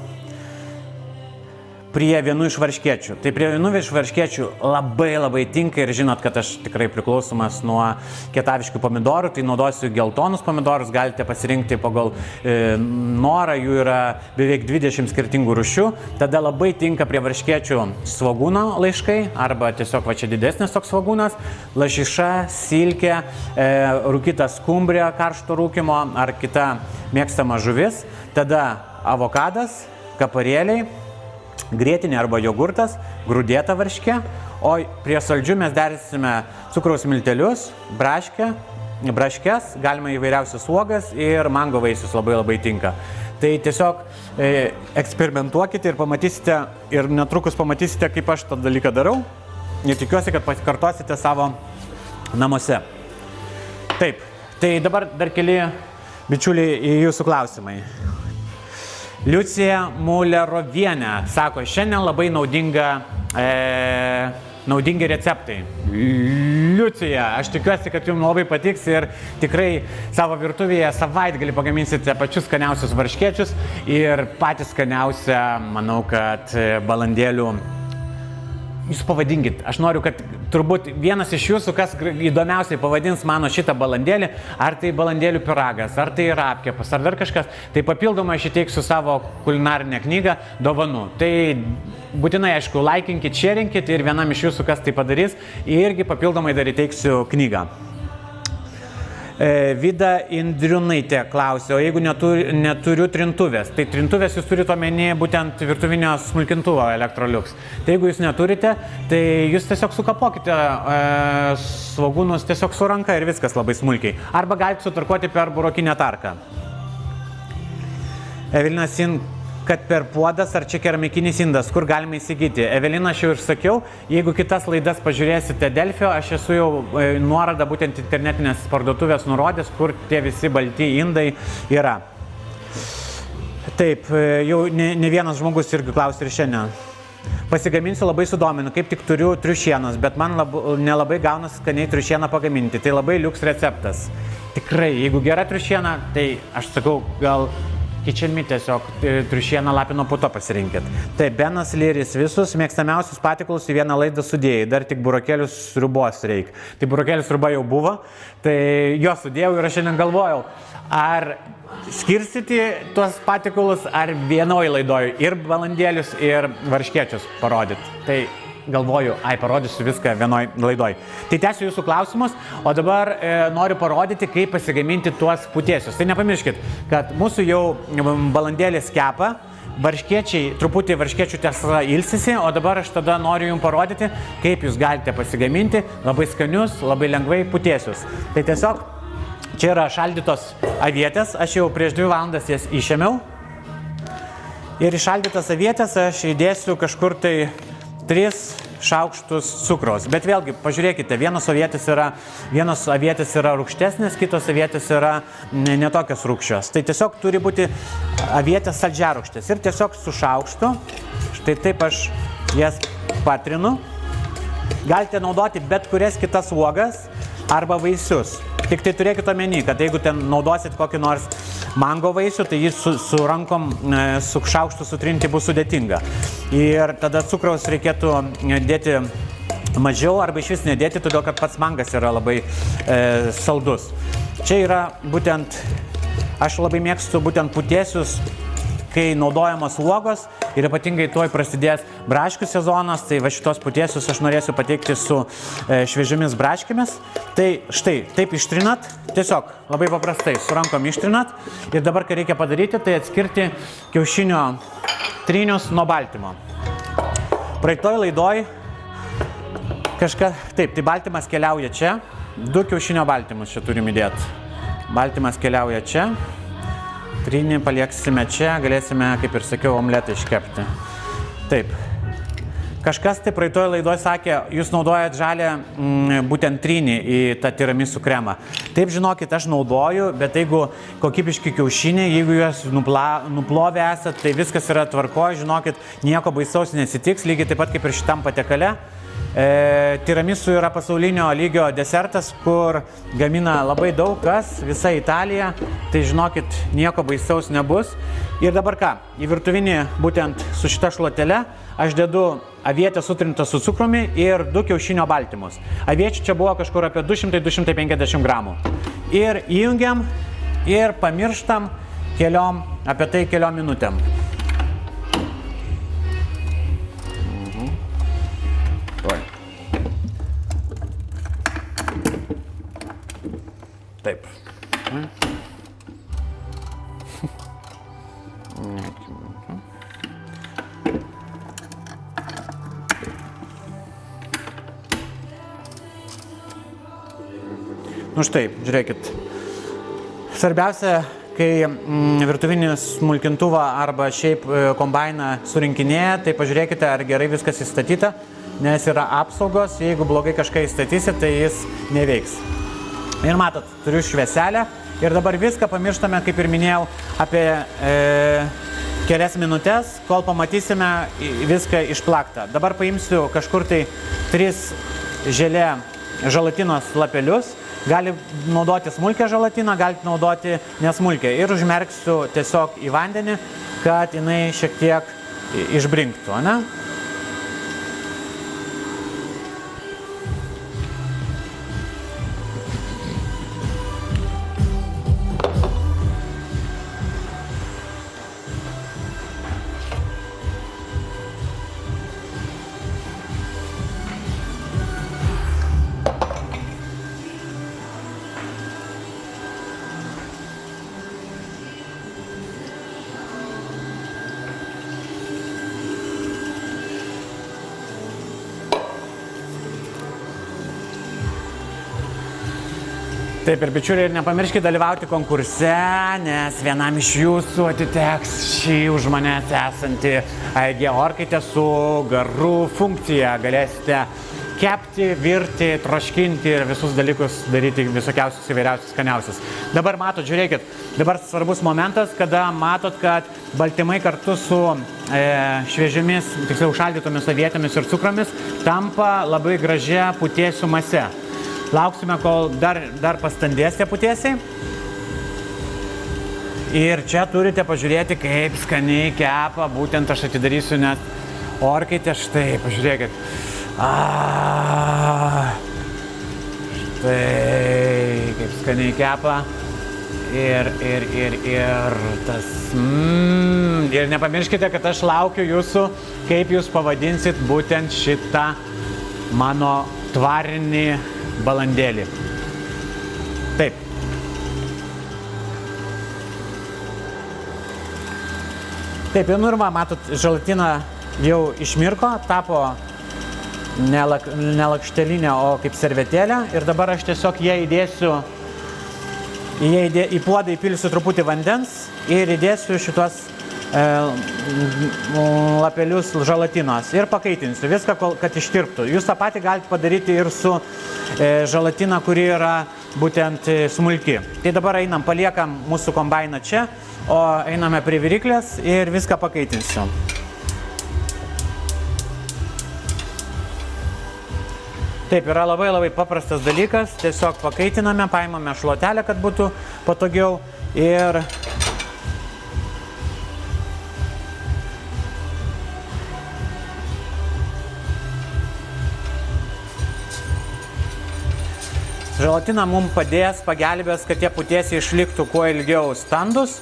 prie vienų iš varškiečių. Tai prie vienų iš varškiečių labai labai tinka ir žinot, kad aš tikrai priklausomas nuo kietaviškių pomidorų, tai naudosiu geltonus pomidorus, galite pasirinkti pagal e, norą, jų yra beveik 20 skirtingų rušių. Tada labai tinka prie varškiečių svagūno laiškai arba tiesiog va čia didesnis toks svagūnas, lašiša, silkė, e, rūkita skumbrė karšto rūkimo ar kita mėgstama žuvis. Tada avokadas, kaparėliai, grėtinė arba jogurtas, grūdėta varškė, o prie saldžių mes dersime cukraus miltelius, braškę, braškės, galima įvairiausias uogas ir mango vaisius labai labai tinka. Tai tiesiog e, eksperimentuokite ir pamatysite, ir netrukus pamatysite, kaip aš tą dalyką darau. ir tikiuosi, kad pasikartosite savo namuose. Taip, tai dabar dar keli bičiuliai į jūsų klausimai. Liucija Mulerovienė sako, šiandien labai naudinga, e, naudingi receptai. Liucija, aš tikiuosi, kad jums labai patiks ir tikrai savo virtuvėje savaitgalį pagaminsite pačius skaniausius varškiečius ir patys skaniausia, manau, kad balandėlių jūs pavadinkit. Aš noriu, kad turbūt vienas iš jūsų, kas įdomiausiai pavadins mano šitą balandėlį, ar tai balandėlių piragas, ar tai yra apkepas, ar dar kažkas, tai papildomai aš įteiksiu savo kulinarinę knygą dovanų. Tai būtinai, aišku, laikinkit, šerinkit ir vienam iš jūsų, kas tai padarys, irgi papildomai dar įteiksiu knygą. E, Vida Indriunaitė klausė, o jeigu neturiu, neturiu trintuvės, tai trintuvės jūs turite omeny būtent virtuvinio smulkintuvo Electrolux. Tai jeigu jūs neturite, tai jūs tiesiog sukapokite e, svagūnus tiesiog su ranka ir viskas labai smulkiai. Arba galite sutarkuoti per burokinę tarką. Evelina Sin kad per puodas ar čia keramikinis indas, kur galima įsigyti. Evelina, aš jau ir sakiau, jeigu kitas laidas pažiūrėsite Delfio, aš esu jau e, nuorodą būtent internetinės parduotuvės nurodęs, kur tie visi balti indai yra. Taip, e, jau ne, ne vienas žmogus irgi klausė ir šiandien. Pasigaminsiu labai sudominu, kaip tik turiu triušienos, bet man lab, nelabai gaunas skaniai triušieną pagaminti. Tai labai liuks receptas. Tikrai, jeigu gera triušiena, tai aš sakau, gal Kičenmi tiesiog e, triušieną lapino puto pasirinkit. Tai Benas Lyris visus mėgstamiausius patikalus į vieną laidą sudėjai, dar tik burokėlius sriubos reikia. Tai burokėlius sriuba jau buvo, tai jo sudėjau ir aš šiandien galvojau, ar skirstyti tuos patikalus, ar vienoje laidoje ir balandėlius, ir varškiečius parodyti. Tai galvoju, ai, parodysiu viską vienoj laidoj. Tai tęsiu jūsų klausimus, o dabar e, noriu parodyti, kaip pasigaminti tuos putėsius. Tai nepamirškit, kad mūsų jau balandėlis kepa, varškiečiai, truputį varškiečių tiesa ilsisi, o dabar aš tada noriu jums parodyti, kaip jūs galite pasigaminti labai skanius, labai lengvai putėsius. Tai tiesiog čia yra šaldytos avietės, aš jau prieš dvi valandas jas išėmiau. Ir išaldytas avietės aš įdėsiu kažkur tai 3 šaukštus cukraus. Bet vėlgi, pažiūrėkite, vienos avietės yra, vienos avietės yra rūkštesnės, kitos avietės yra netokios rūkščios. Tai tiesiog turi būti avietės saldžiarūkštės. Ir tiesiog su šaukštu, štai taip aš jas patrinu. Galite naudoti bet kurias kitas uogas arba vaisius. Tik tai turėkite omeny, kad jeigu ten naudosit kokį nors mango vaisių, tai jį su, su rankom, e, su šaukštu sutrinti bus sudėtinga. Ir tada cukraus reikėtų e, dėti mažiau arba iš vis nedėti, todėl kad pats mangas yra labai e, saldus. Čia yra būtent, aš labai mėgstu būtent putėsius kai naudojamos uogos ir ypatingai tuoj prasidės braškių sezonas, tai va šitos putiesius aš norėsiu pateikti su e, šviežiamis braškėmis. Tai štai, taip ištrinat, tiesiog labai paprastai, su rankom ištrinat ir dabar ką reikia padaryti, tai atskirti kiaušinio trynius nuo baltymo. Praeitoj laidoj kažką, taip, tai baltymas keliauja čia, du kiaušinio baltymus čia turim įdėti. Baltymas keliauja čia, Trynį palieksime čia, galėsime, kaip ir sakiau, omletą iškepti. Taip. Kažkas tai praeitoje laidoje sakė, jūs naudojat žalę mm, būtent trynį į tą tiramisų kremą. Taip, žinokit, aš naudoju, bet jeigu kokybiški kiaušiniai, jeigu juos nupla, nuplovę esat, tai viskas yra tvarkoje, žinokit, nieko baisaus nesitiks, lygiai taip pat kaip ir šitam patekale. E, tiramisu yra pasaulinio lygio desertas, kur gamina labai daug kas, visa Italija, tai žinokit, nieko baisaus nebus. Ir dabar ką, į virtuvinį būtent su šita šluotelė aš dedu avietę sutrintą su cukrumi ir du kiaušinio baltymus. Aviečių čia buvo kažkur apie 200-250 gramų. Ir įjungiam ir pamirštam keliom, apie tai keliom minutėm. Nu štai, žiūrėkit. Svarbiausia, kai mm, virtuvinį smulkintuvą arba šiaip e, kombainą surinkinėja, tai pažiūrėkite, ar gerai viskas įstatyta. nes yra apsaugos, jeigu blogai kažką įstatysi, tai jis neveiks. Ir matot, turiu švieselę ir dabar viską pamirštame, kaip ir minėjau, apie e, kelias minutės, kol pamatysime viską išplaktą. Dabar paimsiu kažkur tai tris želė žalatinos lapelius. Gali naudoti smulkę žalatiną, galite naudoti nesmulkę. Ir užmerksiu tiesiog į vandenį, kad jinai šiek tiek išbrinktų. Ne? Taip ir bičiuliai, nepamirškite dalyvauti konkurse, nes vienam iš jūsų atiteks šį už manęs esantį AEG orkaitę su garų funkcija. Galėsite kepti, virti, troškinti ir visus dalykus daryti visokiausius įvairiausius skaniausius. Dabar matot, žiūrėkit, dabar svarbus momentas, kada matot, kad baltymai kartu su e, šviežiamis, tiksliau šaldytomis avietėmis ir cukromis tampa labai gražia putėsių mase. Lauksime, kol dar, dar pastandės tie putėsiai. Ir čia turite pažiūrėti, kaip skaniai kepa, būtent aš atidarysiu net orkaitę, štai, pažiūrėkit. A, štai, kaip skaniai kepa. Ir, ir, ir, ir tas. Mm, ir nepamirškite, kad aš laukiu jūsų, kaip jūs pavadinsit būtent šitą mano tvarinį balandėlį. Taip. Taip, jau nurma, matot, žalatina jau išmirko, tapo nelak, nelakštelinė, o kaip servetėlė. Ir dabar aš tiesiog ją įdėsiu, į, įdė, į puodą įpilsiu truputį vandens ir įdėsiu šitos lapelius žalatinos ir pakaitinsiu viską, kad ištirptų. Jūs tą patį galite padaryti ir su e, žalatina, kuri yra būtent e, smulki. Tai dabar einam, paliekam mūsų kombainą čia, o einame prie viriklės ir viską pakaitinsiu. Taip, yra labai labai paprastas dalykas, tiesiog pakaitiname, paimame šluotelę, kad būtų patogiau ir Želatina mums padės, pagelbės, kad tie putėsiai išliktų kuo ilgiau standus.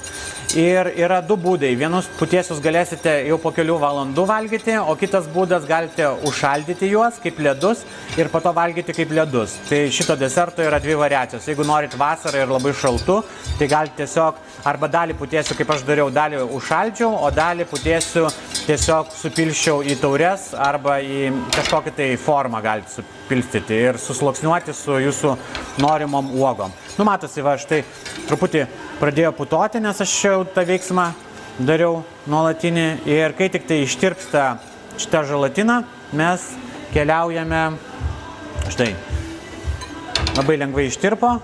Ir yra du būdai. Vienus putėsius galėsite jau po kelių valandų valgyti, o kitas būdas galite užšaldyti juos kaip ledus ir po to valgyti kaip ledus. Tai šito deserto yra dvi variacijos. Jeigu norit vasarą ir labai šaltu, tai galite tiesiog arba dalį putėsių, kaip aš dariau, dalį užšaldžiau, o dalį putėsių tiesiog supilščiau į taures arba į kažkokią tai formą galite supilstyti ir susloksniuoti su jūsų norimom uogom. Nu, matosi, va, štai truputį pradėjo putoti, nes aš jau tą veiksmą dariau nuolatinį ir kai tik tai ištirpsta šitą želatiną, mes keliaujame, štai, labai lengvai ištirpo,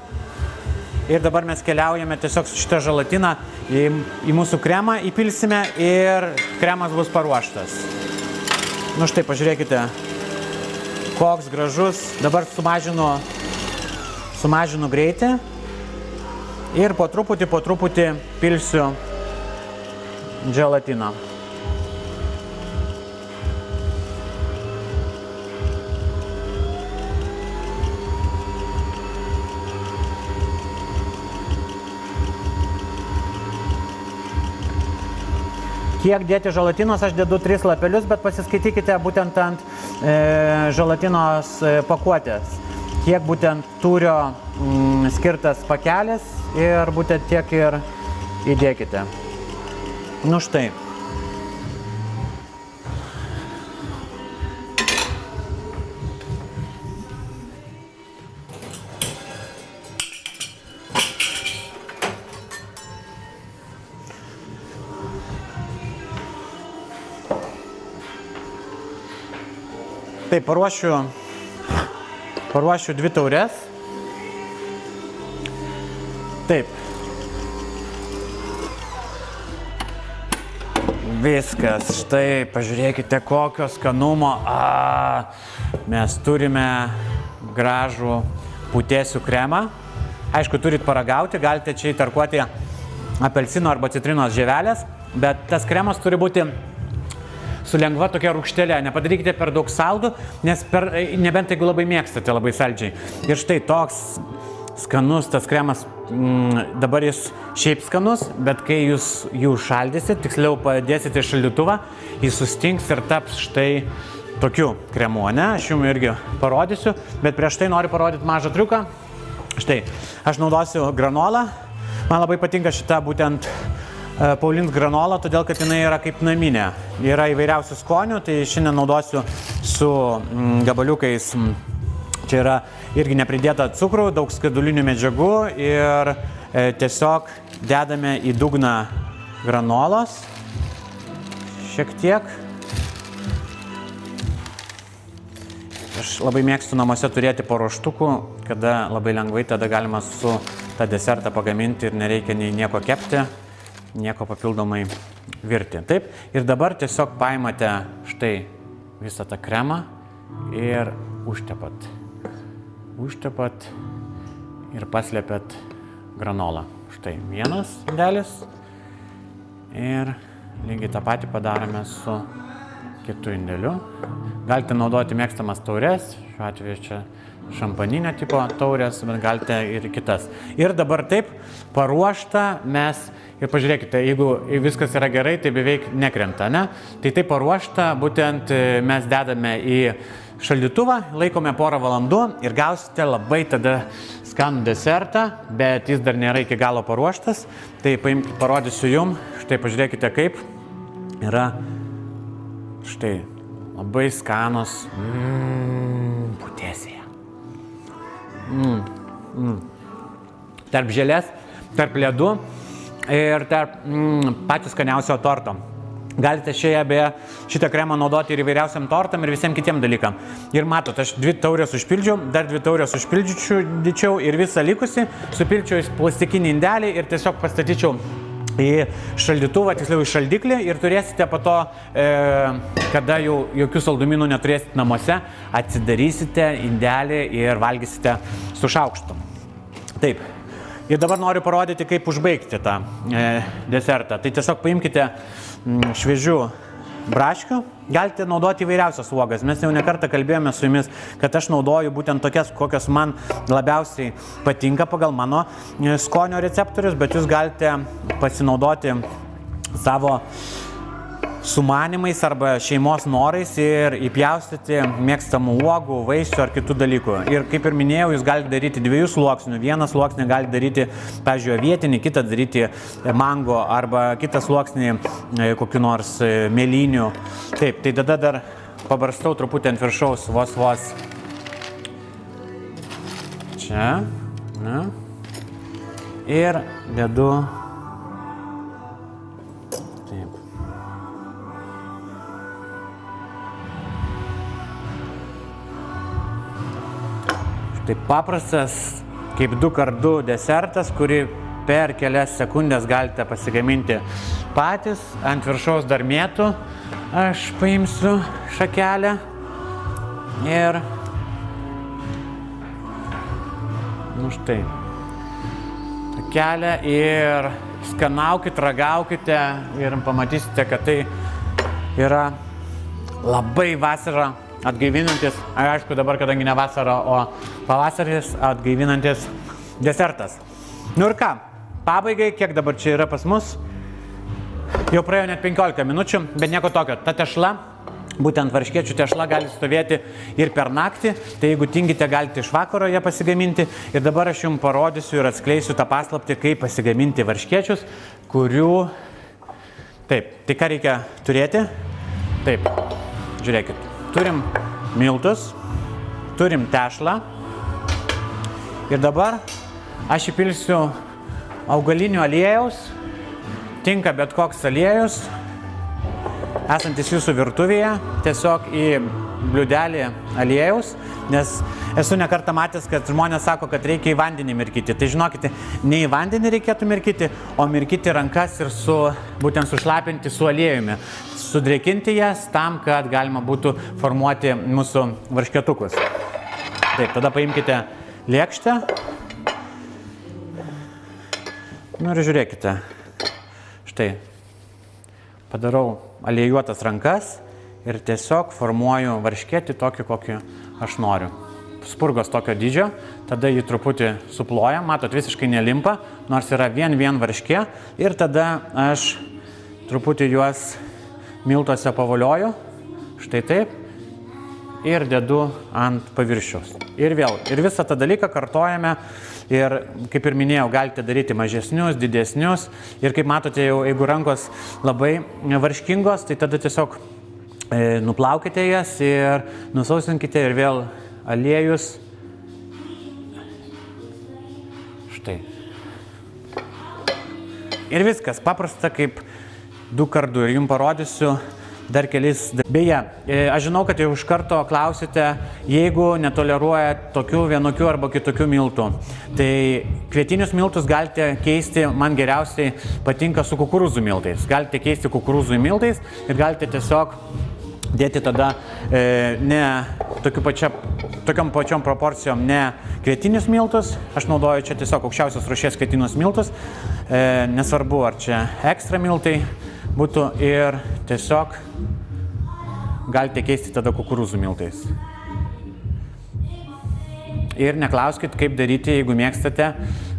Ir dabar mes keliaujame tiesiog su šitą želatiną į, į mūsų kremą, įpilsime ir kremas bus paruoštas. Nu štai, pažiūrėkite, koks gražus. Dabar sumažinu, sumažinu greitį ir po truputį, po truputį pilsiu želatiną. Kiek dėti žalatinos, aš dedu 3 lapelius, bet pasiskaitykite būtent ant e, žalatinos e, pakuotės. Kiek būtent turio mm, skirtas pakelis ir būtent tiek ir įdėkite. Nu štai. Tai paruošiu, paruošiu dvi taures. Taip. Viskas, štai pažiūrėkite kokio skanumo. A, mes turime gražų putėsių kremą. Aišku, turit paragauti, galite čia įtarkuoti apelsino arba citrinos žievelės, bet tas kremas turi būti su lengva tokia rūkštelė. Nepadarykite per daug saldų, nes per, nebent jeigu labai mėgstate labai saldžiai. Ir štai toks skanus tas kremas, mm, dabar jis šiaip skanus, bet kai jūs jų šaldysit, tiksliau padėsite į šaldytuvą, jis sustings ir taps štai tokiu kremu, ne? Aš jums irgi parodysiu, bet prieš tai noriu parodyti mažą triuką. Štai, aš naudosiu granolą. Man labai patinka šita būtent e, Paulins granola, todėl kad jinai yra kaip naminė. Yra įvairiausių skonių, tai šiandien naudosiu su mm, gabaliukais. Čia yra irgi nepridėta cukrų, daug skadulinių medžiagų ir e, tiesiog dedame į dugną granolos. Šiek tiek. Aš labai mėgstu namuose turėti paruoštukų, kada labai lengvai tada galima su tą desertą pagaminti ir nereikia nei nieko kepti, nieko papildomai virti. Taip, ir dabar tiesiog paimate štai visą tą kremą ir užtepat. Užtepat ir paslėpėt granolą. Štai vienas indelis ir lygiai tą patį padarome su kitu indėliu. Galite naudoti mėgstamas taures, šiuo atveju čia šampaninio tipo taurės, bet galite ir kitas. Ir dabar taip, paruošta mes, ir pažiūrėkite, jeigu viskas yra gerai, tai beveik nekrenta, ne? Tai taip paruošta, būtent e, mes dedame į šaldytuvą, laikome porą valandų ir gausite labai tada skanų desertą, bet jis dar nėra iki galo paruoštas. Tai paimk, parodysiu jum, štai pažiūrėkite kaip yra štai labai skanus mm, putėsėje. Mm, mm. Tarp žėlės, tarp ledų ir tarp mm, patys skaniausio torto. Galite šioje beje šitą kremą naudoti ir įvairiausiam tortam ir visiems kitiem dalykam. Ir matot, aš dvi taurės užpildžiau, dar dvi taurės užpildžiau ir visą likusi supilčiau į plastikinį indelį ir tiesiog pastatyčiau į šaldytuvą, tiksliau į šaldiklį ir turėsite po to, e, kada jau jokių saldumynų neturėsite namuose, atsidarysite indelį ir valgysite su šaukštu. Taip. Ir dabar noriu parodyti, kaip užbaigti tą e, desertą. Tai tiesiog paimkite m, šviežių braškių. Galite naudoti įvairiausias uogas. Mes jau nekartą kalbėjome su jumis, kad aš naudoju būtent tokias, kokios man labiausiai patinka pagal mano e, skonio receptorius, bet jūs galite pasinaudoti savo sumanimais arba šeimos norais ir įpjaustyti mėgstamų uogų, vaisių ar kitų dalykų. Ir kaip ir minėjau, jūs galite daryti dviejų sluoksnių. Vieną sluoksnį galite daryti, pažiūrėjau, vietinį, kitą daryti mango arba kitą sluoksnį e, kokiu nors e, mėlynių. Taip, tai tada dar pabarstau truputį ant viršaus vos vos. Čia. Na. Ir dedu Tai paprastas kaip 2x2 desertas, kurį per kelias sekundės galite pasigaminti patys. Ant viršaus dar mėtų aš paimsiu šakelę ir nu štai kelią ir skanaukit, ragaukite ir pamatysite, kad tai yra labai vasara atgaivinantis, aišku dabar, kadangi ne vasara, o pavasaris, atgaivinantis desertas. Nu ir ką, pabaigai, kiek dabar čia yra pas mus, jau praėjo net 15 minučių, bet nieko tokio, ta tešla Būtent varškiečių tešla gali stovėti ir per naktį, tai jeigu tingite, galite iš vakaro ją pasigaminti. Ir dabar aš jums parodysiu ir atskleisiu tą paslaptį, kaip pasigaminti varškiečius, kurių... Taip, tai ką reikia turėti? Taip, žiūrėkit. Turim miltus, turim tešlą. Ir dabar aš įpilsiu augalinio aliejaus, tinka bet koks aliejus, esantis jūsų virtuvėje, tiesiog į bliudelį aliejaus, nes esu nekartą matęs, kad žmonės sako, kad reikia į vandenį mirkyti. Tai žinokite, ne į vandenį reikėtų mirkyti, o mirkyti rankas ir su, būtent sušlapinti su aliejumi. Sudrėkinti jas tam, kad galima būtų formuoti mūsų varšketukus. Taip, tada paimkite lėkštę. Nu ir žiūrėkite. Štai. Padarau aliejuotas rankas ir tiesiog formuoju varškėti tokį, kokį aš noriu. Spurgos tokio dydžio, tada jį truputį suplojam, matot, visiškai nelimpa, nors yra vien vien varškė ir tada aš truputį juos miltuose pavolioju, štai taip, ir dedu ant paviršiaus. Ir vėl, ir visą tą dalyką kartojame ir, kaip ir minėjau, galite daryti mažesnius, didesnius ir kaip matote, jau jeigu rankos labai varškingos, tai tada tiesiog E, nuplaukite jas ir nusausinkite ir vėl aliejus. Štai. Ir viskas, paprasta kaip du kartų ir jums parodysiu dar kelis. Beje, e, aš žinau, kad jau iš karto klausite, jeigu netoleruoja tokių vienokių arba kitokių miltų. Tai kvietinius miltus galite keisti, man geriausiai patinka su kukurūzų miltais. Galite keisti kukurūzų miltais ir galite tiesiog dėti tada e, ne pačia, tokiam pačiom proporcijom ne kvietinius miltus, aš naudoju čia tiesiog aukščiausios rušies kvietinius miltus, e, nesvarbu ar čia ekstra miltai būtų ir tiesiog galite keisti tada kukurūzų miltais. Ir neklauskit, kaip daryti, jeigu mėgstate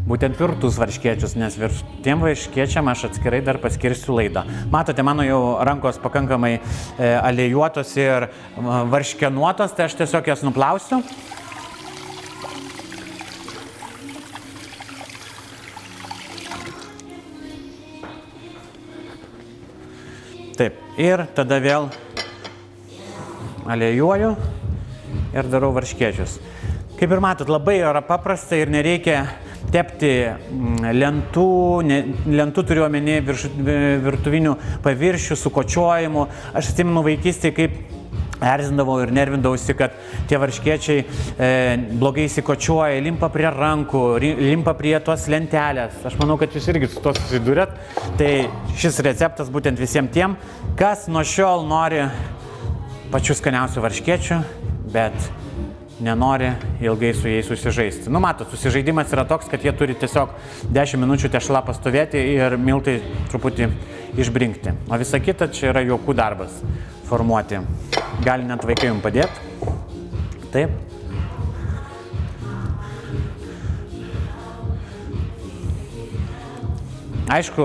būtent virtus varškiečius, nes virtiem varškiečiam aš atskirai dar paskirsiu laidą. Matote, mano jau rankos pakankamai e, aliejuotos ir varškenuotos, tai aš tiesiog jas nuplausiu. Ir tada vėl aliejuoju ir darau varškiečius. Kaip ir matot, labai yra paprasta ir nereikia tepti mm, lentų, ne, lentų turiu omeny virš, virtuvinių paviršių su kočiojimu. Aš atsimenu vaikystėje, kaip erzindavau ir nervindavausi, kad tie varškiečiai e, blogai įsikočiuoja, limpa prie rankų, limpa prie tos lentelės. Aš manau, kad jūs irgi su to susidurėt. Tai šis receptas būtent visiems tiem, kas nuo šiol nori pačių skaniausių varškiečių, bet nenori ilgai su jais susižaisti. Nu, matot, susižaidimas yra toks, kad jie turi tiesiog 10 minučių tešla pastovėti ir miltai truputį išbrinkti. O visa kita čia yra juokų darbas formuoti. Gali net vaikai jums padėti. Taip. Aišku,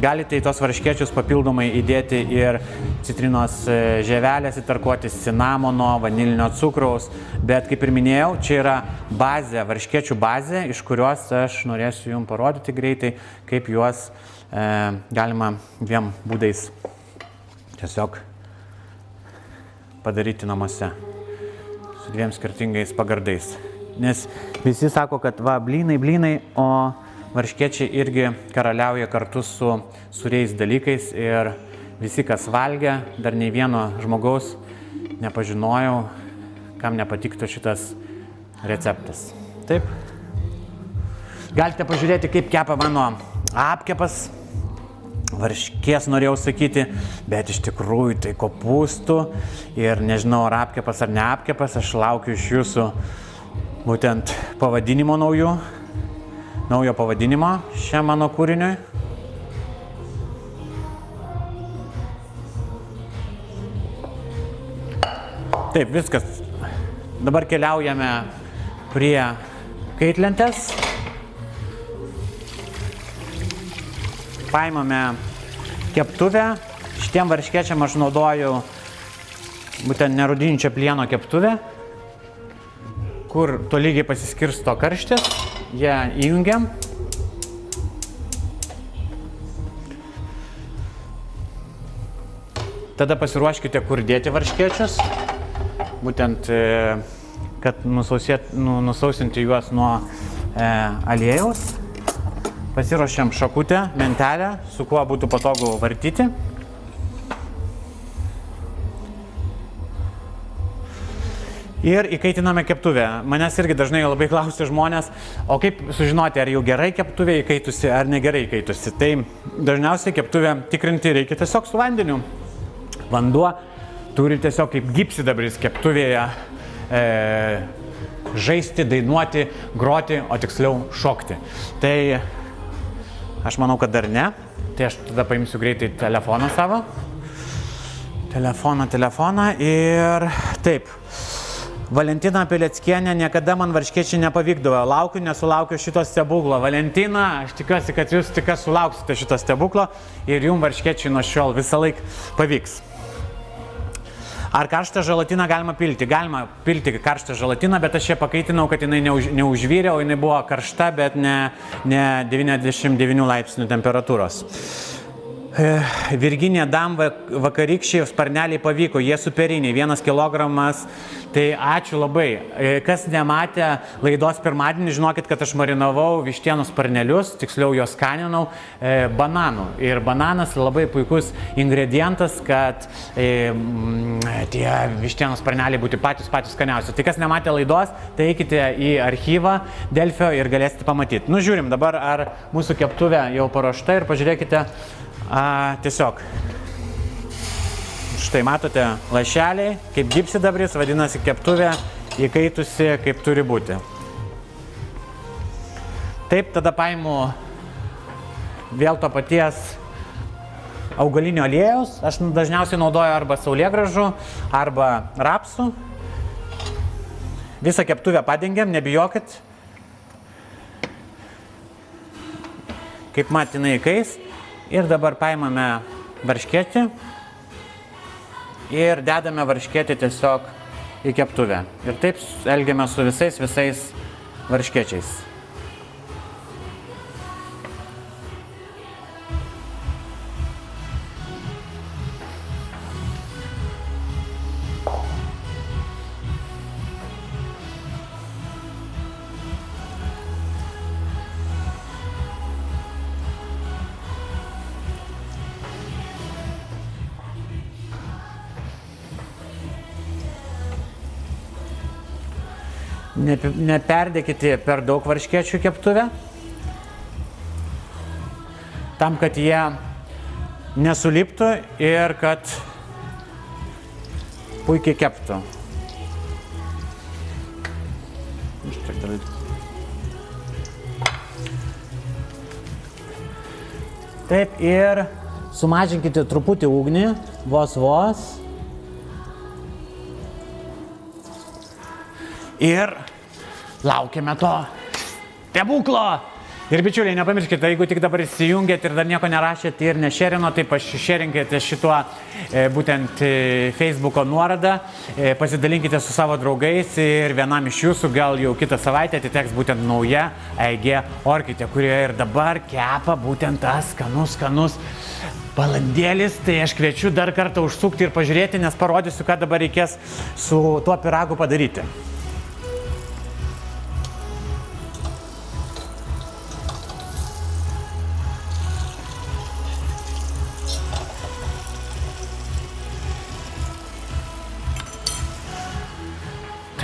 galite į tos varškiečius papildomai įdėti ir citrinos e, žievelės, įtarkuoti cinamono, vanilinio cukraus, bet kaip ir minėjau, čia yra bazė, varškiečių bazė, iš kurios aš norėsiu jums parodyti greitai, kaip juos e, galima dviem būdais tiesiog padaryti namuose su dviem skirtingais pagardais. Nes visi sako, kad va, blynai, blynai, o varškiečiai irgi karaliauja kartu su suriais dalykais ir visi, kas valgia, dar nei vieno žmogaus nepažinojau, kam nepatiktų šitas receptas. Taip. Galite pažiūrėti, kaip kepa mano apkepas. Varškės norėjau sakyti, bet iš tikrųjų tai kopūstų ir nežinau, ar apkepas ar ne apkepas, aš laukiu iš jūsų būtent pavadinimo naujų naujo pavadinimo šiam mano kūriniui. Taip, viskas. Dabar keliaujame prie kaitlentės. Paimame keptuvę. Šitiem varškiečiam aš naudoju būtent nerudinčio plieno keptuvę, kur tolygiai pasiskirsto karštis ją įjungiam. Tada pasiruoškite, kur dėti varškiečius, būtent, e, kad nu, nusausinti juos nuo e, aliejaus. Pasiruošiam šakutę, mentelę, su kuo būtų patogu vartyti. Ir įkaitiname keptuvę. Manęs irgi dažnai labai klausia žmonės, o kaip sužinoti, ar jau gerai keptuvė įkaitusi, ar negerai įkaitusi. Tai dažniausiai keptuvę tikrinti reikia tiesiog su vandeniu. Vanduo turi tiesiog kaip gypsidabris keptuvėje e, žaisti, dainuoti, groti, o tiksliau šokti. Tai aš manau, kad dar ne. Tai aš tada paimsiu greitai telefoną savo. Telefoną, telefoną ir taip. Valentina Pileckienė niekada man varškiečiai nepavykdavo. Laukiu, nesulaukiu šito stebuklo. Valentina, aš tikiuosi, kad jūs tik sulauksite šito stebuklo ir jums varškiečiai nuo šiol visą laiką pavyks. Ar karštą želatiną galima pilti? Galima pilti karštą želatiną, bet aš čia pakaitinau, kad jinai neuž, neužvyrė, o jinai buvo karšta, bet ne, ne 99 laipsnių temperatūros. Virginija Dam vakarykščiai sparneliai pavyko, jie superiniai, vienas kilogramas Tai ačiū labai. E, kas nematė laidos pirmadienį, žinokit, kad aš marinavau vištienos parnelius, tiksliau juos skaninau, e, bananų. Ir bananas labai puikus ingredientas, kad e, tie vištienos parneliai būtų patys patys skaniausi. Tai kas nematė laidos, tai eikite į archyvą Delfio ir galėsite pamatyti. Nu, žiūrim dabar, ar mūsų keptuvė jau paruošta ir pažiūrėkite a, tiesiog. Štai matote lašeliai, kaip gypsidabris, vadinasi keptuvė įkaitusi kaip turi būti. Taip, tada paimu vėl to paties augalinio aliejus. Aš dažniausiai naudoju arba saulėgražų, arba rapsų. Visą keptuvę padengiam, nebijokit. Kaip matinai įkais. Ir dabar paimame varškėtį ir dedame varškėtį tiesiog į keptuvę. Ir taip elgiame su visais, visais varškėčiais. Neperdėkite per daug varškėčių keptuvę, tam, kad jie nesuliptų ir kad puikiai keptų. Taip ir sumažinkite truputį ugnį, vos vos. Ir laukiame to stebuklo. Ir bičiuliai, nepamirškite, jeigu tik dabar įsijungėt ir dar nieko nerašėte ir nešerino, tai pašerinkite šituo e, būtent e, Facebook'o nuorodą, e, pasidalinkite su savo draugais ir vienam iš jūsų gal jau kitą savaitę atiteks būtent nauja EG orkite, kurioje ir dabar kepa būtent tas skanus, skanus balandėlis, tai aš kviečiu dar kartą užsukti ir pažiūrėti, nes parodysiu, ką dabar reikės su tuo piragu padaryti.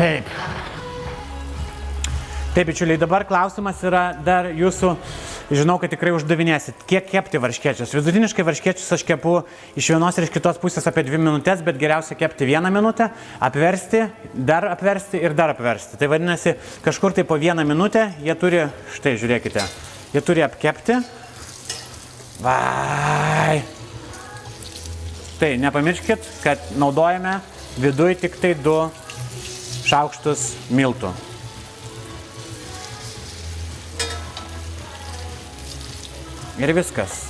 Taip. Taip, bičiuliai, dabar klausimas yra dar jūsų, žinau, kad tikrai uždavinėsit, kiek kepti varškiečius. Vidutiniškai varškiečius aš kepu iš vienos ir iš kitos pusės apie dvi minutės, bet geriausia kepti vieną minutę, apversti, dar apversti ir dar apversti. Tai vadinasi, kažkur tai po vieną minutę jie turi, štai žiūrėkite, jie turi apkepti. Vai. Tai nepamirškit, kad naudojame viduje tik tai du šaukštus miltų. Ir viskas.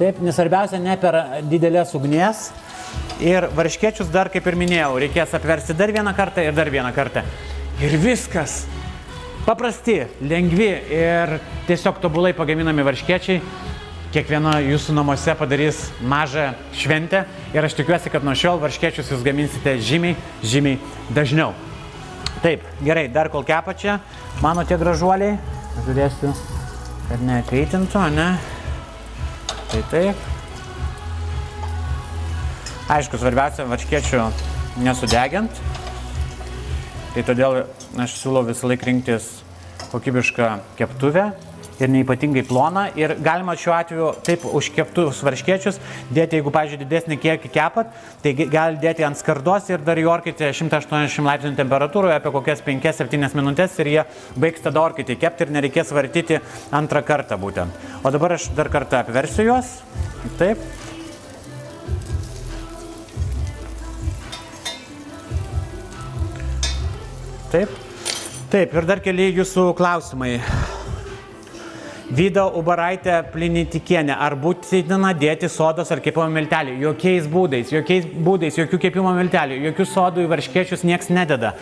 Taip, nesvarbiausia ne per didelės ugnies. Ir varškiečius dar, kaip ir minėjau, reikės apversti dar vieną kartą ir dar vieną kartą. Ir viskas. Paprasti, lengvi ir tiesiog tobulai pagaminami varškiečiai kiekvieno jūsų namuose padarys mažą šventę ir aš tikiuosi, kad nuo šiol varškiečius jūs gaminsite žymiai, žymiai dažniau. Taip, gerai, dar kol kepa čia, mano tie gražuoliai, žiūrėsiu, kad nekaitintų, ne? Tai taip. Aišku, svarbiausia varškiečių nesudegint. Tai todėl aš siūlau visą laiką rinktis kokybišką keptuvę ir neipatingai ploną. Ir galima šiuo atveju taip užkeptus varškiečius dėti, jeigu, pažiūrėjau, didesnį kiekį kepat, tai gali dėti ant skardos ir dar jorkite 180 laipsnių temperatūroje apie kokias 5-7 minutės ir jie baigs tada orkite kepti ir nereikės vartyti antrą kartą būtent. O dabar aš dar kartą apversiu juos. Taip. Taip. Taip, ir dar keli jūsų klausimai. Vyda Ubaraitė Plinitikienė, ar būtina dėti sodos ar kepimo miltelį? Jokiais būdais, jokiais būdais, jokių kepimo miltelių, jokių sodų į varškiečius nieks nededa.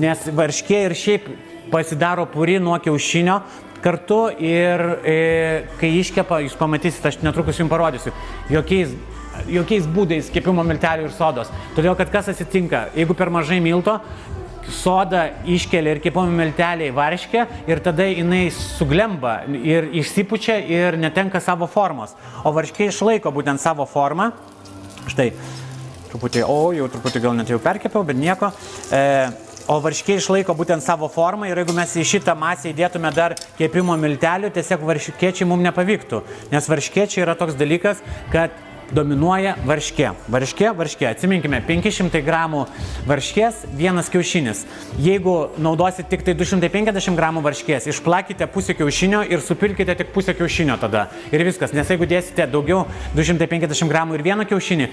Nes varškė ir šiaip pasidaro puri nuo kiaušinio kartu ir e, kai iškepa, jūs pamatysite, aš netrukus jums parodysiu, jokiais jokiais būdais kepimo miltelių ir sodos. Todėl, kad kas atsitinka, jeigu per mažai milto, sodą iškelia ir kepimo milteliai varškia ir tada jinai suglemba ir išsipučia ir netenka savo formos. O varškė išlaiko būtent savo formą. Štai, truputį, o jau truputį gal net jau perkepiau, bet nieko. E, O varškė išlaiko būtent savo formą ir jeigu mes į šitą masę įdėtume dar kepimo miltelių, tiesiog varškiečiai mums nepavyktų. Nes varškiečiai yra toks dalykas, kad dominuoja varškė. Varškė, varškė. Atsiminkime, 500 gramų varškės, vienas kiaušinis. Jeigu naudosit tik tai 250 gramų varškės, išplakite pusę kiaušinio ir supilkite tik pusę kiaušinio tada. Ir viskas. Nes jeigu dėsite daugiau 250 gramų ir vieną kiaušinį,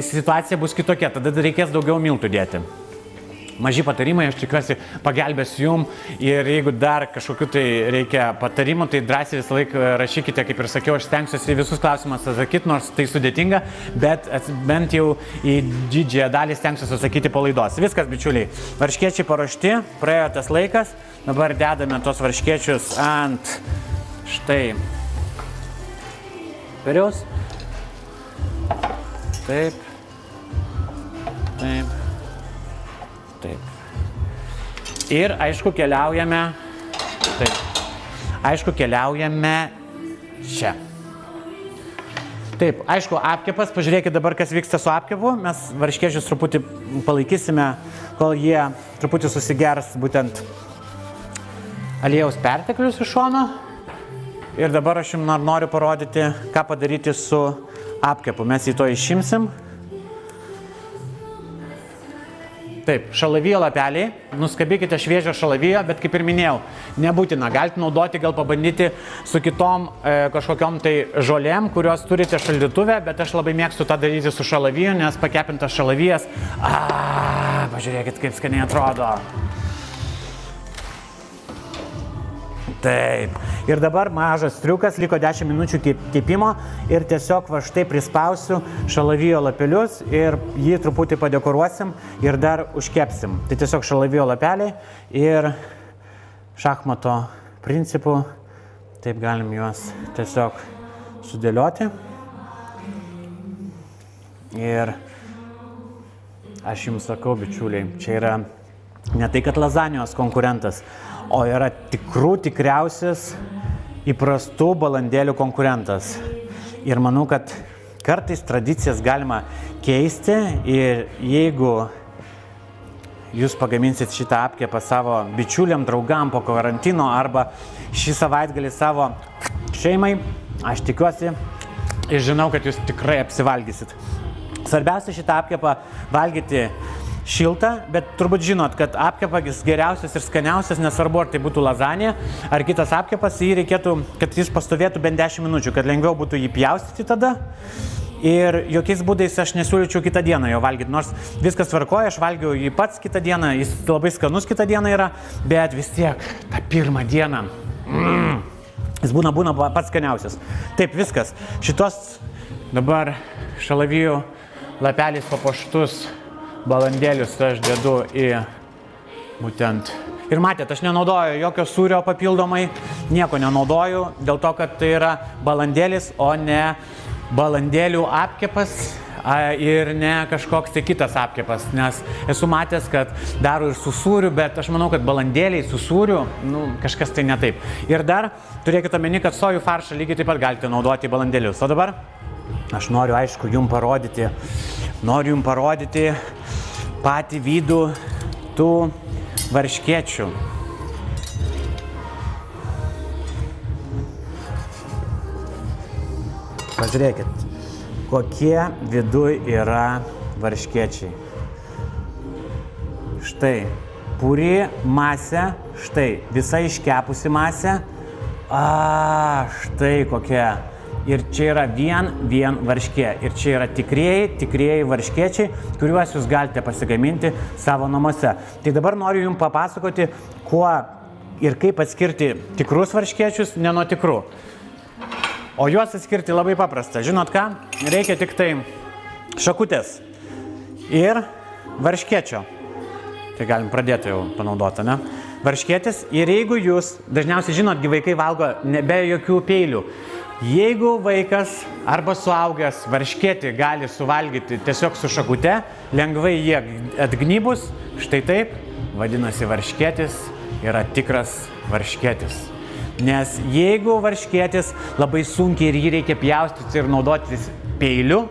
situacija bus kitokia. Tada reikės daugiau miltų dėti maži patarimai, aš tikiuosi pagelbės jum ir jeigu dar kažkokiu tai reikia patarimų, tai drąsiai visą laiką rašykite, kaip ir sakiau, aš stengsiuosi visus klausimus atsakyti, nors tai sudėtinga, bet bent jau į didžiąją dalį stengsiuosi atsakyti po laidos. Viskas, bičiuliai, varškiečiai paruošti, praėjo tas laikas, dabar dedame tos varškiečius ant štai periaus. Taip. Taip. Taip. Ir aišku keliaujame, taip, aišku keliaujame čia. Taip, aišku, apkepas, pažiūrėkit dabar, kas vyksta su apkepu, mes varškėžius truputį palaikysime, kol jie truputį susigers būtent aliejaus perteklius iš šono. Ir dabar aš jums noriu parodyti, ką padaryti su apkepu. Mes jį to išimsim. Taip, šalavijo lapeliai, nuskabykite šviežią šalaviją, bet kaip ir minėjau, nebūtina, galite naudoti, gal pabandyti su kitom e, kažkokiam tai žolėm, kuriuos turite šaldytuvę, bet aš labai mėgstu tą daryti su šalaviju, nes pakepintas šalavijas, a, pažiūrėkit, kaip skaniai atrodo. Taip. Ir dabar mažas triukas, liko 10 minučių kepimo ir tiesiog va štai prispausiu šalavijo lapelius ir jį truputį padekoruosim ir dar užkepsim. Tai tiesiog šalavijo lapeliai ir šachmato principu taip galim juos tiesiog sudėlioti. Ir aš jums sakau, bičiuliai, čia yra ne tai, kad lazanijos konkurentas, o yra tikrų tikriausias įprastų balandėlių konkurentas. Ir manau, kad kartais tradicijas galima keisti ir jeigu jūs pagaminsit šitą apkepą savo bičiuliam, draugam po karantino arba šį savaitgalį savo šeimai, aš tikiuosi ir žinau, kad jūs tikrai apsivalgysit. Svarbiausia šitą apkepą valgyti šilta, bet turbūt žinot, kad apkepas geriausias ir skaniausias, nesvarbu ar tai būtų lazanė ar kitas apkepas, jį reikėtų, kad jis pastovėtų bent 10 minučių, kad lengviau būtų jį pjaustyti tada. Ir jokiais būdais aš nesiūlyčiau kitą dieną jo valgyti, nors viskas tvarkoja, aš valgiau jį pats kitą dieną, jis labai skanus kitą dieną yra, bet vis tiek tą pirmą dieną. Mm, jis būna, būna pats skaniausias. Taip, viskas. Šitos dabar šalavijų lapelis papuoštus balandėlius aš dedu į būtent. Ir matėte, aš nenaudoju jokio sūrio papildomai, nieko nenaudoju, dėl to, kad tai yra balandėlis, o ne balandėlių apkepas ir ne kažkoks tai kitas apkepas, nes esu matęs, kad daro ir su sūriu, bet aš manau, kad balandėliai su sūriu, nu, kažkas tai ne taip. Ir dar turėkite omeny, kad sojų faršą lygiai taip pat galite naudoti balandėlius. O dabar aš noriu, aišku, jum parodyti, noriu jum parodyti patį vidų tų varškiečių. Pažiūrėkit, kokie viduj yra varškiečiai. Štai, puri masė, štai, visa iškepusi masė. A, štai kokia. Ir čia yra vien, vien varškė. Ir čia yra tikrieji, tikrieji varškiečiai, kuriuos jūs galite pasigaminti savo namuose. Tai dabar noriu jums papasakoti, kuo ir kaip atskirti tikrus varškiečius ne nuo tikrų. O juos atskirti labai paprasta. Žinot ką? Reikia tik tai šakutės ir varškiečio. Tai galim pradėti jau panaudoti, ne? Varškėtis ir jeigu jūs, dažniausiai žinot, vaikai valgo be jokių peilių. Jeigu vaikas arba suaugęs varškėti gali suvalgyti tiesiog su šakute, lengvai jie atgnybus, štai taip, vadinasi varškėtis yra tikras varškėtis. Nes jeigu varškėtis labai sunkiai ir jį reikia pjaustyti ir naudotis peiliu,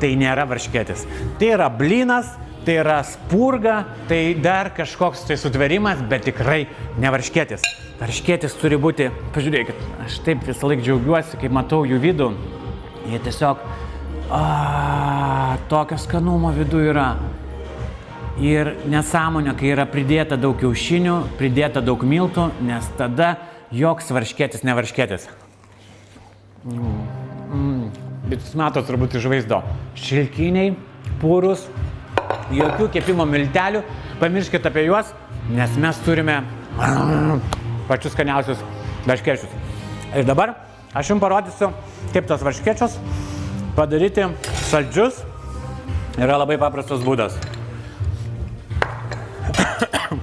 tai nėra varškėtis. Tai yra blinas, tai yra spurga, tai dar kažkoks tai sutverimas, bet tikrai ne Varškėtis turi būti, pažiūrėkit, aš taip visą laiką džiaugiuosi, kai matau jų vidų. Jie tiesiog, a, tokio skanumo vidų yra. Ir nesąmonė, kai yra pridėta daug kiaušinių, pridėta daug miltų, nes tada joks varškėtis nevarškėtis. Mm. Mm. Bet jūs matot turbūt iš vaizdo. Šilkiniai, pūrus, jokių kepimo miltelių, pamirškite apie juos, nes mes turime pačius skaniausius varškėčius. Ir dabar aš jums parodysiu, kaip tos varškėčios padaryti saldžius. Yra labai paprastas būdas.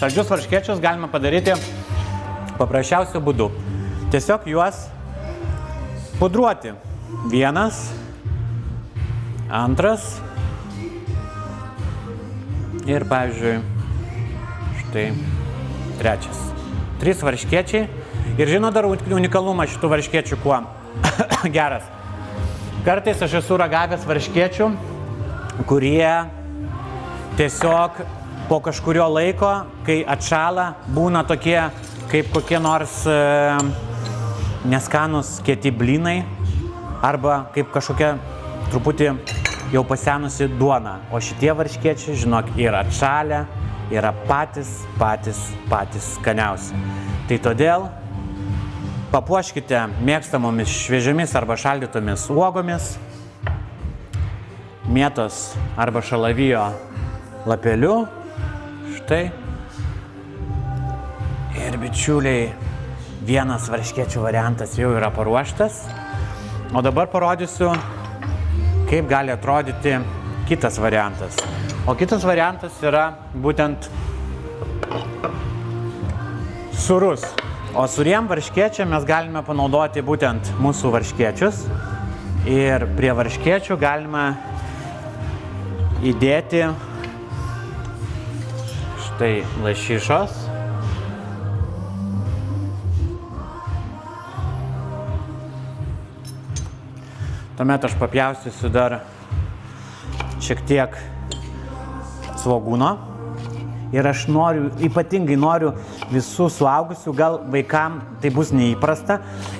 Saldžius varškėčius galima padaryti paprasčiausiu būdu. Tiesiog juos pudruoti. Vienas, antras, Ir pavyzdžiui, štai trečias. Trys varškiečiai. Ir žino dar unikalumą šitų varškiečių kuo geras. Kartais aš esu ragavęs varškiečių, kurie tiesiog po kažkurio laiko, kai atšala, būna tokie kaip kokie nors e, neskanus kieti blinai arba kaip kažkokia truputį jau pasenusi duona. O šitie varškiečiai, žinok, yra atšalę, yra patys, patys, patys skaniausi. Tai todėl papuoškite mėgstamomis šviežiomis arba šaldytomis uogomis, mėtos arba šalavijo lapeliu. Štai. Ir bičiuliai, vienas varškiečių variantas jau yra paruoštas. O dabar parodysiu kaip gali atrodyti kitas variantas. O kitas variantas yra būtent surus. O suriem varškiečiam mes galime panaudoti būtent mūsų varškiečius. Ir prie varškiečių galima įdėti štai lašišos. Tuomet aš papjaustysiu dar šiek tiek svogūno. Ir aš noriu, ypatingai noriu visų suaugusių, gal vaikam tai bus neįprasta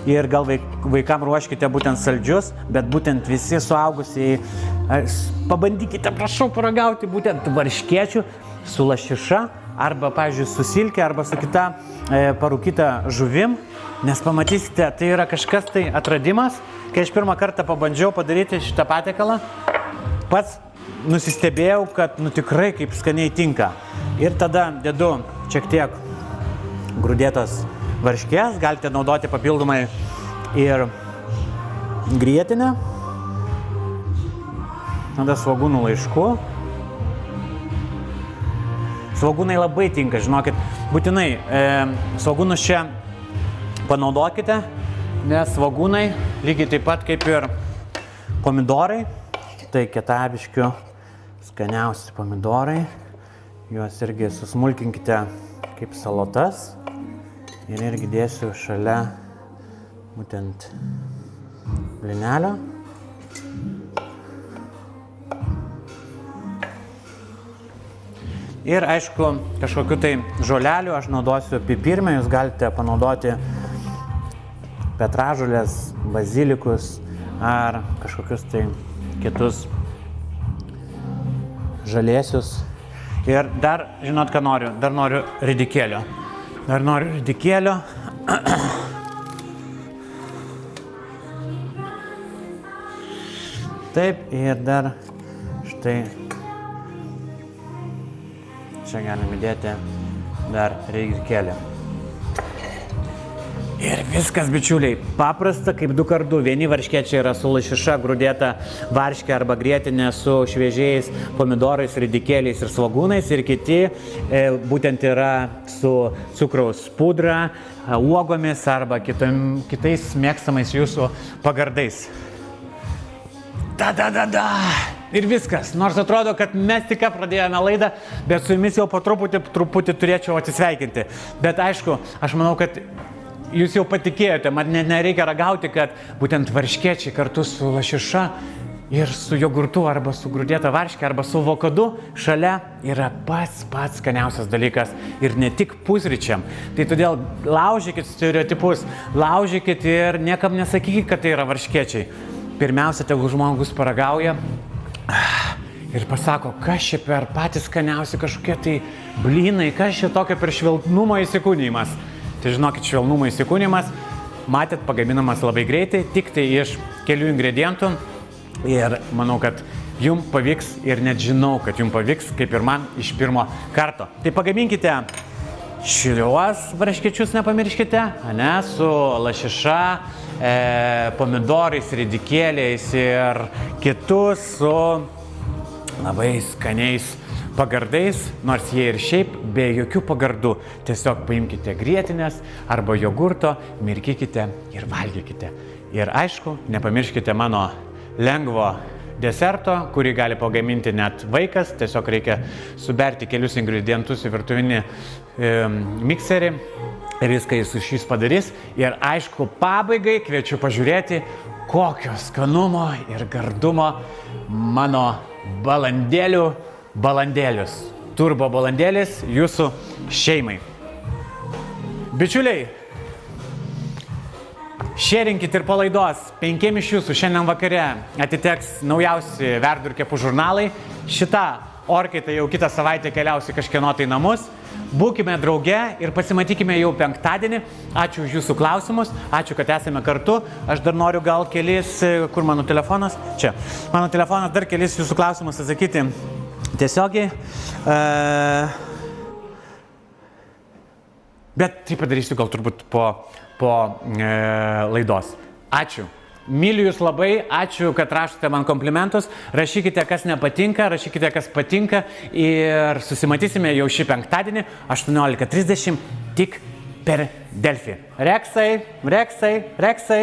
ir gal vaikam ruoškite būtent saldžius, bet būtent visi suaugusiai, pabandykite, prašau, paragauti būtent varškiečių su lašiša arba, pavyzdžiui, su silkė arba su kita e, parūkyta žuvim, nes pamatysite, tai yra kažkas tai atradimas Kai aš pirmą kartą pabandžiau padaryti šitą patiekalą, pats nusistebėjau, kad nu tikrai kaip skaniai tinka. Ir tada dedu šiek tiek grūdėtos varškės, galite naudoti papildomai ir grietinę. Tada svagūnų laiškų. Svagūnai labai tinka, žinokit, būtinai e, svagūnus čia panaudokite, nes svagūnai lygiai taip pat kaip ir pomidorai, tai ketaviškių skaniausi pomidorai, juos irgi susmulkinkite kaip salotas. Ir irgi dėsiu šalia būtent blinelio. Ir aišku, kažkokiu tai žoleliu aš naudosiu pipirmę, jūs galite panaudoti petražolės, bazilikus ar kažkokius tai kitus žalėsius. Ir dar, žinot, ką noriu, dar noriu ridikėlio. Dar noriu ridikėlio. Taip, ir dar štai čia galim įdėti dar ridikėlį. Ir viskas, bičiuliai, paprasta kaip du kartu. Vieni varškiečiai yra su lašiša grūdėta varškė arba grėtinė su šviežiais pomidorais, ridikėliais ir svagūnais. Ir kiti e, būtent yra su cukraus pudra, uogomis arba kitam, kitais mėgstamais jūsų pagardais. Da, da, da, da. Ir viskas. Nors atrodo, kad mes tik pradėjome laidą, bet su jumis jau po truputį, truputį turėčiau atsisveikinti. Bet aišku, aš manau, kad jūs jau patikėjote, man net nereikia ragauti, kad būtent varškiečiai kartu su lašiša ir su jogurtu arba su grūdėta varškė arba su vokadu šalia yra pats pats skaniausias dalykas ir ne tik pusryčiam. Tai todėl laužykit stereotipus, laužykit ir niekam nesakykit, kad tai yra varškiečiai. Pirmiausia, tegul žmogus paragauja ir pasako, kas čia per patys skaniausi kažkokie tai blynai, kas čia tokio per švelnumo įsikūnymas. Tai žinokit, švelnumo įsikūnymas, matėt, pagaminamas labai greitai, tik tai iš kelių ingredientų. Ir manau, kad jums pavyks ir net žinau, kad jums pavyks, kaip ir man, iš pirmo karto. Tai pagaminkite šiliuos varškečius, nepamirškite, ne, su lašiša, e, pomidorais, ridikėliais ir kitus su labai skaniais pagardais, nors jie ir šiaip be jokių pagardų. Tiesiog paimkite grėtinės arba jogurto, mirkykite ir valgykite. Ir aišku, nepamirškite mano lengvo deserto, kurį gali pagaminti net vaikas. Tiesiog reikia suberti kelius ingredientus į virtuvinį e, mikserį ir viską jis iš jais padarys. Ir aišku, pabaigai kviečiu pažiūrėti, kokio skanumo ir gardumo mano balandėlių balandėlius. Turbo balandėlis jūsų šeimai. Bičiuliai, Šėrinkit ir palaidos. Penkiem iš jūsų šiandien vakare atiteks naujausi Verdurkėpų žurnalai. Šita orkaitė jau kitą savaitę keliausi kažkieno tai namus. Būkime drauge ir pasimatykime jau penktadienį. Ačiū už jūsų klausimus, ačiū, kad esame kartu. Aš dar noriu gal kelis, kur mano telefonas? Čia. Mano telefonas dar kelis jūsų klausimus atsakyti tiesiogiai. Uh, bet tai padarysiu gal turbūt po, po e, laidos. Ačiū. Myliu Jūs labai, ačiū, kad rašote man komplimentus, rašykite, kas nepatinka, rašykite, kas patinka ir susimatysime jau šį penktadienį 18.30 tik per Delfį. Reksai, reksai, reksai.